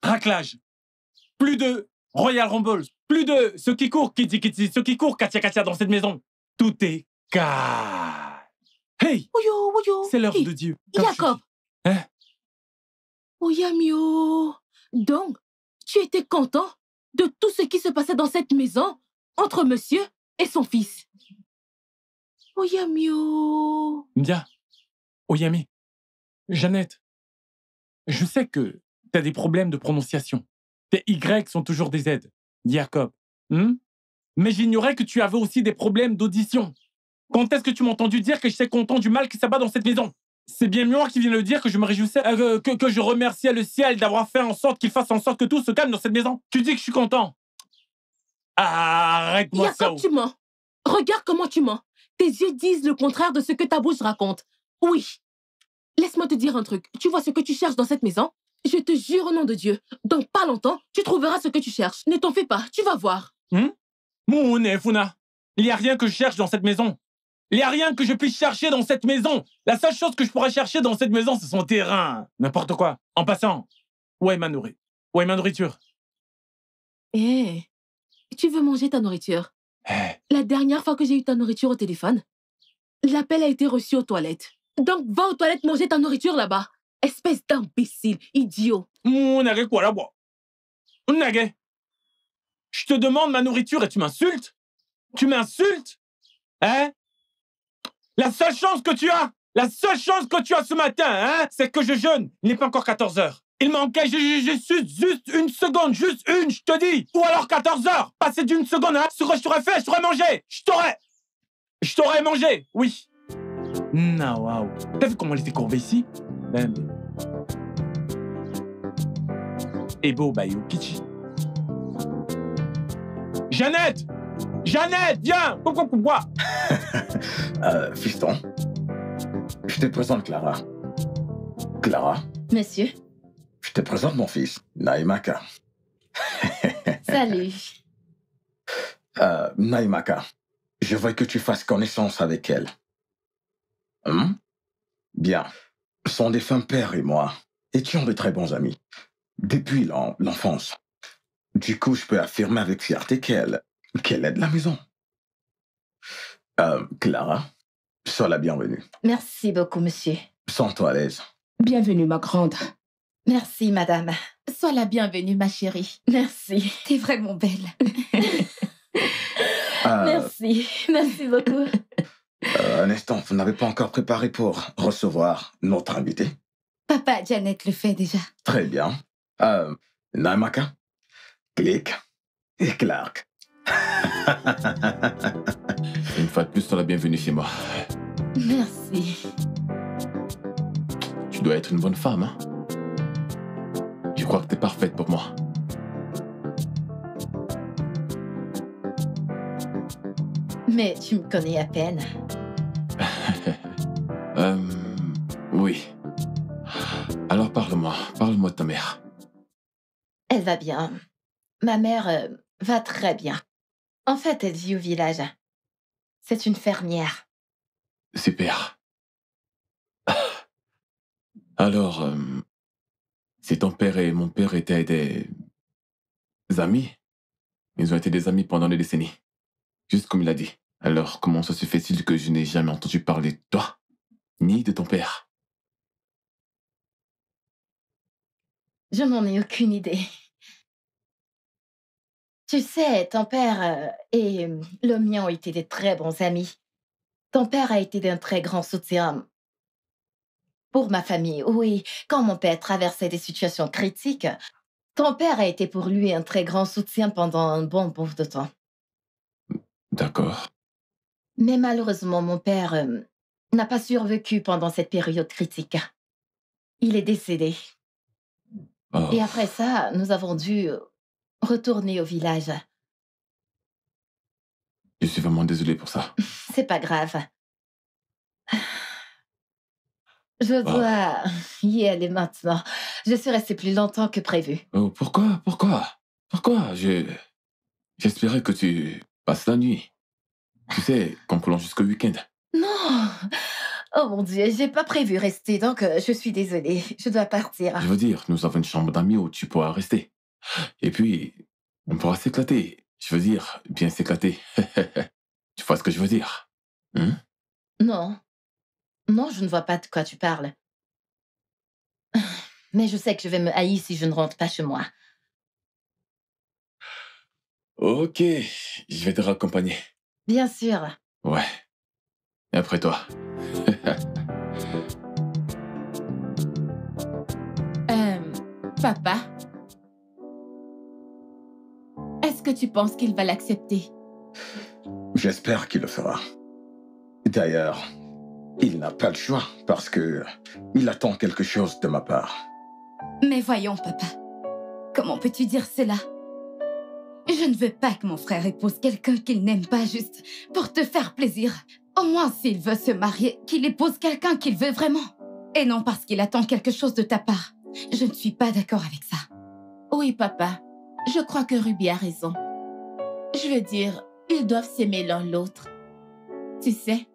raclage. Plus de Royal Rumble. Plus de ceux qui courent, Kitty Kitty, ceux qui courent, Katia Katia dans cette maison. Tout est calme. Hey Oyo, oyo. C'est l'œuvre Hi, de Dieu. Jacob. Hein? Oyamio. Donc, tu étais content de tout ce qui se passait dans cette maison entre monsieur et son fils? Oyamio. Ndia, Oyami, Jeannette, je sais que tu as des problèmes de prononciation. Tes Y sont toujours des Z. Jacob. hmm? Mais j'ignorais que tu avais aussi des problèmes d'audition. Quand est-ce que tu m'as entendu dire que j'étais content du mal qui s'abat dans cette maison? C'est bien moi qui viens de le dire que je me réjouissais, euh, que, que je remerciais le ciel d'avoir fait en sorte qu'il fasse en sorte que tout se calme dans cette maison. Tu dis que je suis content. Arrête-moi ça. Tu mens? Regarde comment tu mens. Tes yeux disent le contraire de ce que ta bouche raconte. Oui. Laisse-moi te dire un truc. Tu vois ce que tu cherches dans cette maison? Je te jure au nom de Dieu, dans pas longtemps, tu trouveras ce que tu cherches. Ne t'en fais pas, tu vas voir. Moune Funa, il n'y a rien que je cherche dans cette maison. Il n'y a rien que je puisse chercher dans cette maison. La seule chose que je pourrais chercher dans cette maison, c'est son terrain. N'importe quoi. En passant, où est ma nourriture Où est ma nourriture? Eh, tu veux manger ta nourriture? Eh, La dernière fois que j'ai eu ta nourriture au téléphone, l'appel a été reçu aux toilettes. Donc va aux toilettes manger ta nourriture là-bas. Espèce d'imbécile, idiot. Mounage quoi là-bas? Je te demande ma nourriture et tu m'insultes? Tu m'insultes? Hein? La seule chance que tu as, la seule chance que tu as ce matin, hein, c'est que je jeûne. Il n'est pas encore 14 heures. Il manquait ju- ju- juste, juste une seconde, juste une, je te dis. Ou alors 14 heures. Passer d'une seconde, hein. Ce que je t'aurais fait, je t'aurais mangé. Je t'aurais. Je t'aurais mangé, oui. Non, waouh. T'as vu comment elle était courbée ici? Ebo Bayo Kichi. Jeannette Jeannette, viens Pourquoi, pourquoi Euh, fiston, je te présente Clara. Clara, Monsieur, je te présente mon fils, Naimaka. salut. Euh, Naimaka, je veux que tu fasses connaissance avec elle. Hum? Bien. Son défunt père et moi étions de très bons amis. Depuis l'en- l'enfance. Du coup, je peux affirmer avec fierté qu'elle qu'elle est de la maison. Euh, Clara, sois la bienvenue. Merci beaucoup, monsieur. Sens-toi à l'aise. Bienvenue, ma grande. Merci, madame. Sois la bienvenue, ma chérie. Merci. T'es vraiment belle. Euh, Merci. Merci beaucoup. euh, un instant, vous n'avez pas encore préparé pour recevoir notre invité? Papa, Janet le fait déjà. Très bien. Euh, Naimaka, Click et Clark. Une fois de plus, sois la bienvenue chez moi. Merci. Tu dois être une bonne femme, hein? Je crois que t'es parfaite pour moi. Mais tu me connais à peine. Euh, oui. Alors parle-moi, parle-moi de ta mère. Elle va bien. Ma mère euh, va très bien. En fait, elle vit au village. C'est une fermière. Super. Alors, euh, si ton père et mon père étaient des amis, ils ont été des amis pendant des décennies, juste comme il a dit. Alors, comment ça se fait-il que je n'ai jamais entendu parler de toi, ni de ton père? Je n'en ai aucune idée. Tu sais, ton père euh, et le mien ont été des très bons amis. Ton père a été d'un très grand soutien pour ma famille. Oui, quand mon père traversait des situations critiques, ton père a été pour lui un très grand soutien pendant un bon bout de temps. D'accord. Mais malheureusement, mon père euh, n'a pas survécu pendant cette période critique. Il est décédé. Oh, Et après ça, nous avons dû retourner au village. je suis vraiment désolé pour ça. C'est pas grave. Je dois y aller maintenant. Je suis restée plus longtemps que prévu. Oh, pourquoi Pourquoi Pourquoi? Je... J'espérais que tu passes la nuit. Tu sais, qu'on prolonge jusqu'au week-end. Non Oh mon Dieu, j'ai pas prévu rester, donc euh, je suis désolée. Je dois partir. Je veux dire, nous avons une chambre d'amis où tu pourras rester. Et puis, on pourra s'éclater. Je veux dire, bien s'éclater. tu vois ce que je veux dire? Hein? Non. Non, je ne vois pas de quoi tu parles. Mais je sais que je vais me haïr si je ne rentre pas chez moi. Ok, je vais te raccompagner. Bien sûr. Ouais. Et après toi? Euh, papa, que tu penses qu'il va l'accepter? J'espère qu'il le fera. D'ailleurs, il n'a pas le choix parce que il attend quelque chose de ma part. Mais voyons, papa. Comment peux-tu dire cela? Je ne veux pas que mon frère épouse quelqu'un qu'il n'aime pas juste pour te faire plaisir. Au moins, s'il veut se marier, qu'il épouse quelqu'un qu'il veut vraiment. Et non parce qu'il attend quelque chose de ta part. Je ne suis pas d'accord avec ça. Oui, papa. Je crois que Ruby a raison. Je veux dire, ils doivent s'aimer l'un l'autre. Tu sais,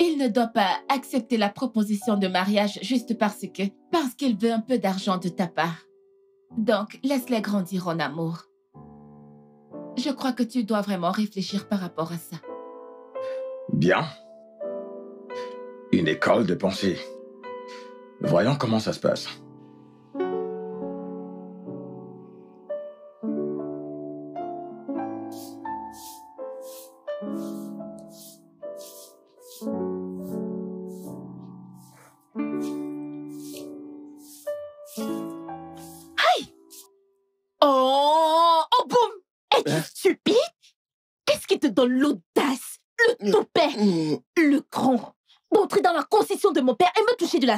il ne doit pas accepter la proposition de mariage juste parce que, parce qu'il veut un peu d'argent de ta part. Donc, laisse-les grandir en amour. Je crois que tu dois vraiment réfléchir par rapport à ça. Bien. Une école de pensée. Voyons comment ça se passe.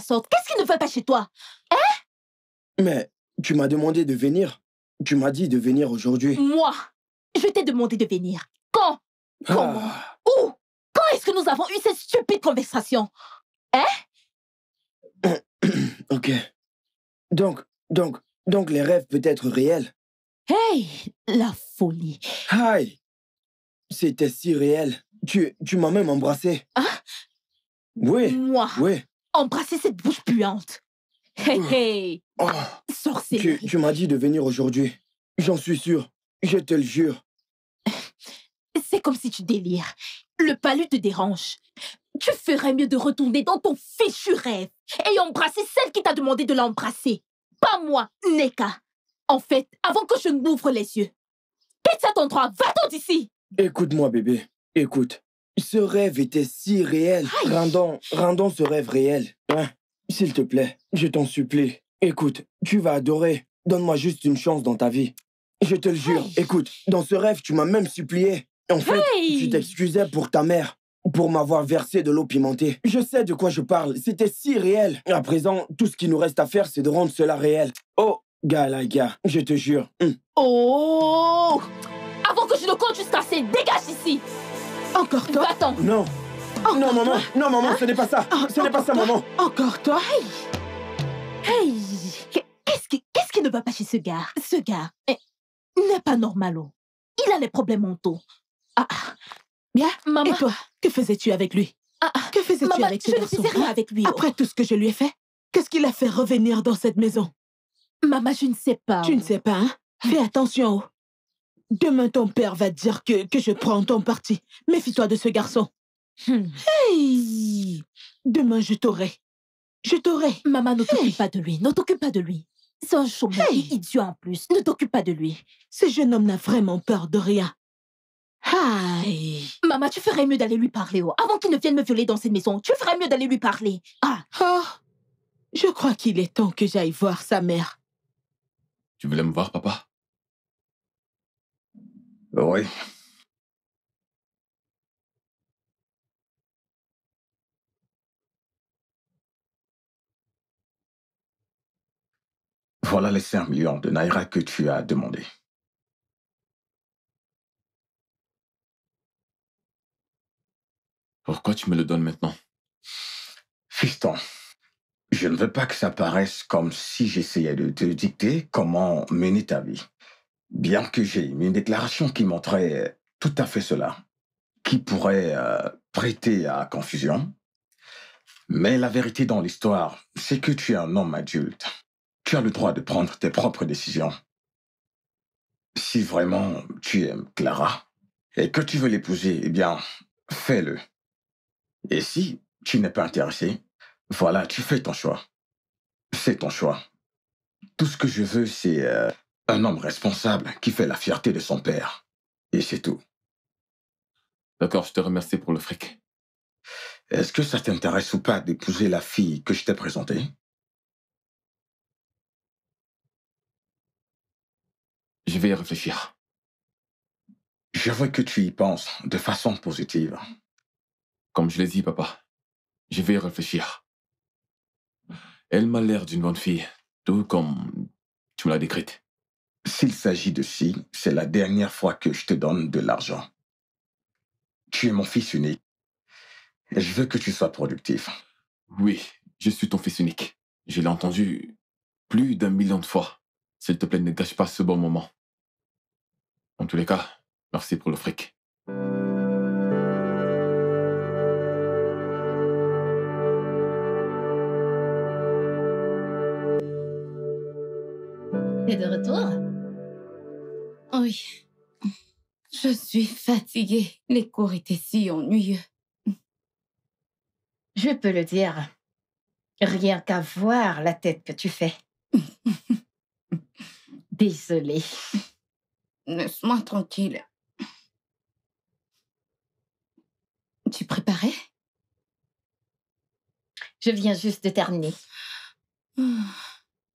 Sorte Qu'est-ce qui ne va pas chez toi? Mais tu m'as demandé de venir. Tu m'as dit de venir aujourd'hui. Moi, je t'ai demandé de venir. Quand? Comment? Ah, Où? Quand est-ce que nous avons eu cette stupide conversation? Ok. Donc, donc, donc les rêves peuvent être réels. Hey, la folie. Aïe C'était si réel. Tu, tu m'as même embrassé. Ah Oui, Moi, oui. Embrasser cette bouche puante. Hey, hey, Oh, sorcellerie. tu, tu m'as dit de venir aujourd'hui. J'en suis sûr. Je te le jure. C'est comme si tu délires. Le palu te dérange. Tu ferais mieux de retourner dans ton fichu rêve et embrasser celle qui t'a demandé de l'embrasser. Pas moi, Neka. En fait, avant que je n'ouvre les yeux. Quitte cet endroit, va-t'en d'ici. Écoute-moi, bébé. Écoute. Ce rêve était si réel. Rendons, rendons ce rêve réel. Hein? S'il te plaît, je t'en supplie. Écoute, tu vas adorer. Donne-moi juste une chance dans ta vie. Je te le jure. Écoute, dans ce rêve, tu m'as même supplié. En fait, tu t'excusais pour ta mère, pour m'avoir versé de l'eau pimentée. Je sais de quoi je parle. C'était si réel. À présent, tout ce qui nous reste à faire, c'est de rendre cela réel. Oh, Galaga, je te jure. Hum. Oh Avant que je ne compte jusqu'à 5, dégage d'ici. Encore toi Va-t'en. Non. non, maman. Non, maman, ce n'est pas ça. Ce n'est pas ça, maman. Encore toi Hey Qu'est-ce qui, qu'est-ce qui ne va pas chez ce gars? Ce gars n'est pas normal. oh. Il a les problèmes mentaux. Ah, ah. Bien Maman. Et toi, que faisais-tu avec lui? Ah, ah. Que faisais-tu Maman, avec ce je ne faisais rien hein avec lui. oh. Après tout ce que je lui ai fait Qu'est-ce qui l'a fait revenir dans cette maison? Maman, je ne sais pas. Tu ne sais pas, hein? Fais attention. Demain, ton père va dire que, que je prends ton parti. Méfie-toi de ce garçon. Hmm. Hey Demain, je t'aurai. Je t'aurai. Maman, ne t'occupe pas de lui. Ne t'occupe pas de lui. C'est un chômeur Hey. idiot en plus. Ne t'occupe pas de lui. Ce jeune homme n'a vraiment peur de rien. Aïe. Maman, tu ferais mieux d'aller lui parler. Oh. Avant qu'il ne vienne me violer dans cette maison, tu ferais mieux d'aller lui parler. Ah, Oh, je crois qu'il est temps que j'aille voir sa mère. Tu voulais me voir, papa? Oui. Voilà les 5 millions de Naira que tu as demandé. Pourquoi tu me le donnes maintenant? Fiston, je ne veux pas que ça paraisse comme si j'essayais de te dicter comment mener ta vie. Bien que j'ai une déclaration qui montrait tout à fait cela, qui pourrait euh, prêter à confusion. Mais la vérité dans l'histoire, c'est que tu es un homme adulte. Tu as le droit de prendre tes propres décisions. Si vraiment tu aimes Clara et que tu veux l'épouser, eh bien, fais-le. Et si tu n'es pas intéressé, voilà, tu fais ton choix. C'est ton choix. Tout ce que je veux, c'est euh, un homme responsable qui fait la fierté de son père. Et c'est tout. D'accord, je te remercie pour le fric. Est-ce que ça t'intéresse ou pas d'épouser la fille que je t'ai présentée? Je vais y réfléchir. Je veux que tu y penses de façon positive. Comme je l'ai dit, papa, je vais y réfléchir. Elle m'a l'air d'une bonne fille, tout comme tu me l'as décrite. S'il s'agit de si, c'est la dernière fois que je te donne de l'argent. Tu es mon fils unique. Et je veux que tu sois productif. Oui, je suis ton fils unique. Je l'ai entendu plus d'un million de fois. S'il te plaît, ne gâche pas ce bon moment. En tous les cas, merci pour le fric. T'es de retour? Oui. Je suis fatiguée. Les cours étaient si ennuyeux. Je peux le dire. Rien qu'à voir la tête que tu fais. Désolée. Laisse-moi tranquille. Tu préparais? Je viens juste de terminer.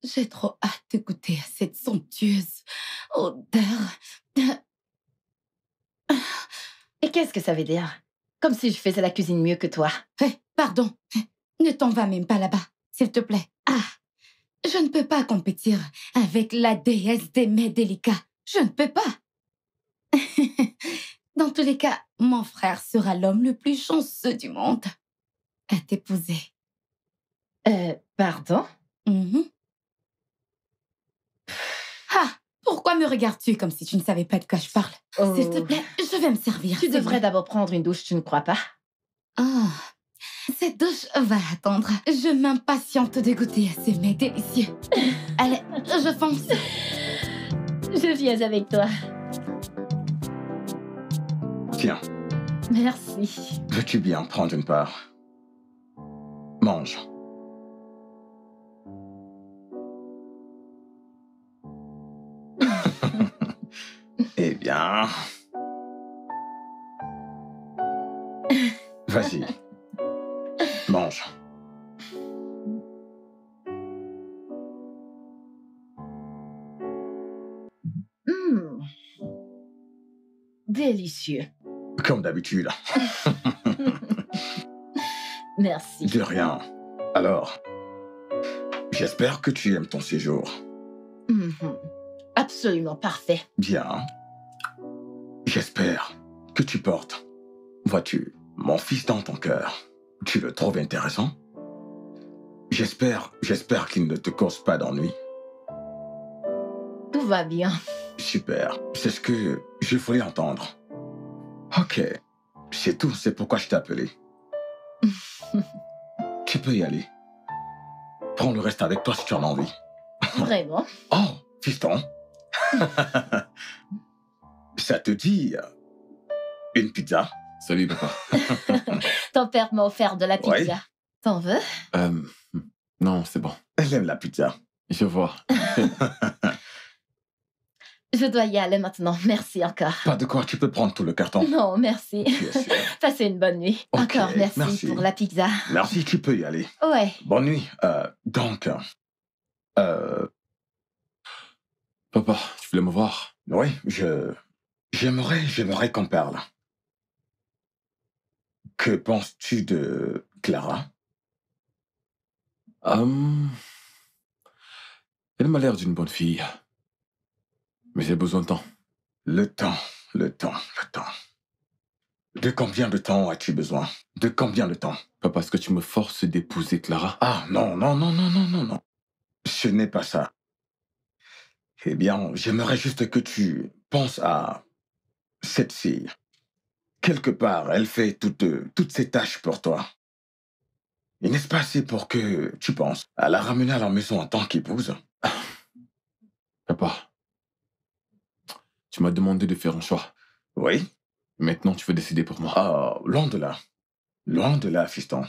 J'ai trop hâte de goûter à cette somptueuse odeur. Et qu'est-ce que ça veut dire? Comme si je faisais la cuisine mieux que toi. Eh, pardon, ne t'en va même pas là-bas, s'il te plaît. Ah, je ne peux pas compétir avec la déesse des mets délicats. Je ne peux pas. Dans tous les cas, mon frère sera l'homme le plus chanceux du monde à t'épouser. Euh, pardon? Mhm. Ah, pourquoi me regardes-tu comme si tu ne savais pas de quoi je parle? S'il te Oh. plaît, je vais me servir. Tu devrais vrai. d'abord prendre une douche, tu ne crois pas? Ah, Cette douche va attendre. Je m'impatiente de goûter à ces mets délicieux. Allez, je fonce. Je viens avec toi. Tiens, Merci. veux-tu bien prendre une part? Mange. Bien... Vas-y. Mange. Hmm. Délicieux. Comme d'habitude. Merci. De rien. Alors, j'espère que tu aimes ton séjour. Mhm. Absolument parfait. Bien. J'espère que tu portes, vois-tu, mon fils dans ton cœur. Tu le trouves intéressant? J'espère, j'espère qu'il ne te cause pas d'ennui. Tout va bien. Super, c'est ce que je voulais entendre. Ok, c'est tout, c'est pourquoi je t'ai appelé. tu peux y aller. Prends le reste avec toi si tu en as envie. Vraiment? Oh, fiston. Ça te dit euh, une pizza Salut, papa. Ton père m'a offert de la pizza. Ouais. T'en veux? Euh, non, c'est bon. Elle aime la pizza. Je vois. Je dois y aller maintenant. Merci encore. Pas de quoi, tu peux prendre tout le carton. Non, merci. Passez une bonne nuit. Encore merci, merci. pour la pizza. Merci, tu peux y aller. Ouais. Bonne nuit. Euh, donc, euh, Papa, tu voulais me voir? Oui, je, j'aimerais, j'aimerais qu'on parle. Que penses-tu de Clara? Hum, Elle m'a l'air d'une bonne fille. Mais j'ai besoin de temps. Le temps, le temps, le temps. De combien de temps as-tu besoin? De combien de temps? Papa, est-ce que tu me forces d'épouser Clara Ah non, non, non, non, non, non, non. Ce n'est pas ça. Eh bien, j'aimerais juste que tu penses à cette fille. Quelque part, elle fait toutes, toutes ces tâches pour toi. Et n'est-ce pas assez pour que tu penses à la ramener à la maison en tant qu'épouse Papa, tu m'as demandé de faire un choix. Oui Maintenant, tu veux décider pour moi. Ah, loin de là. Loin de là, fiston.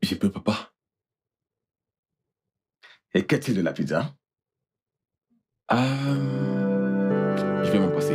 J'ai peu, papa. Et qu'est-il de la pizza? Euh, Je vais m'en passer.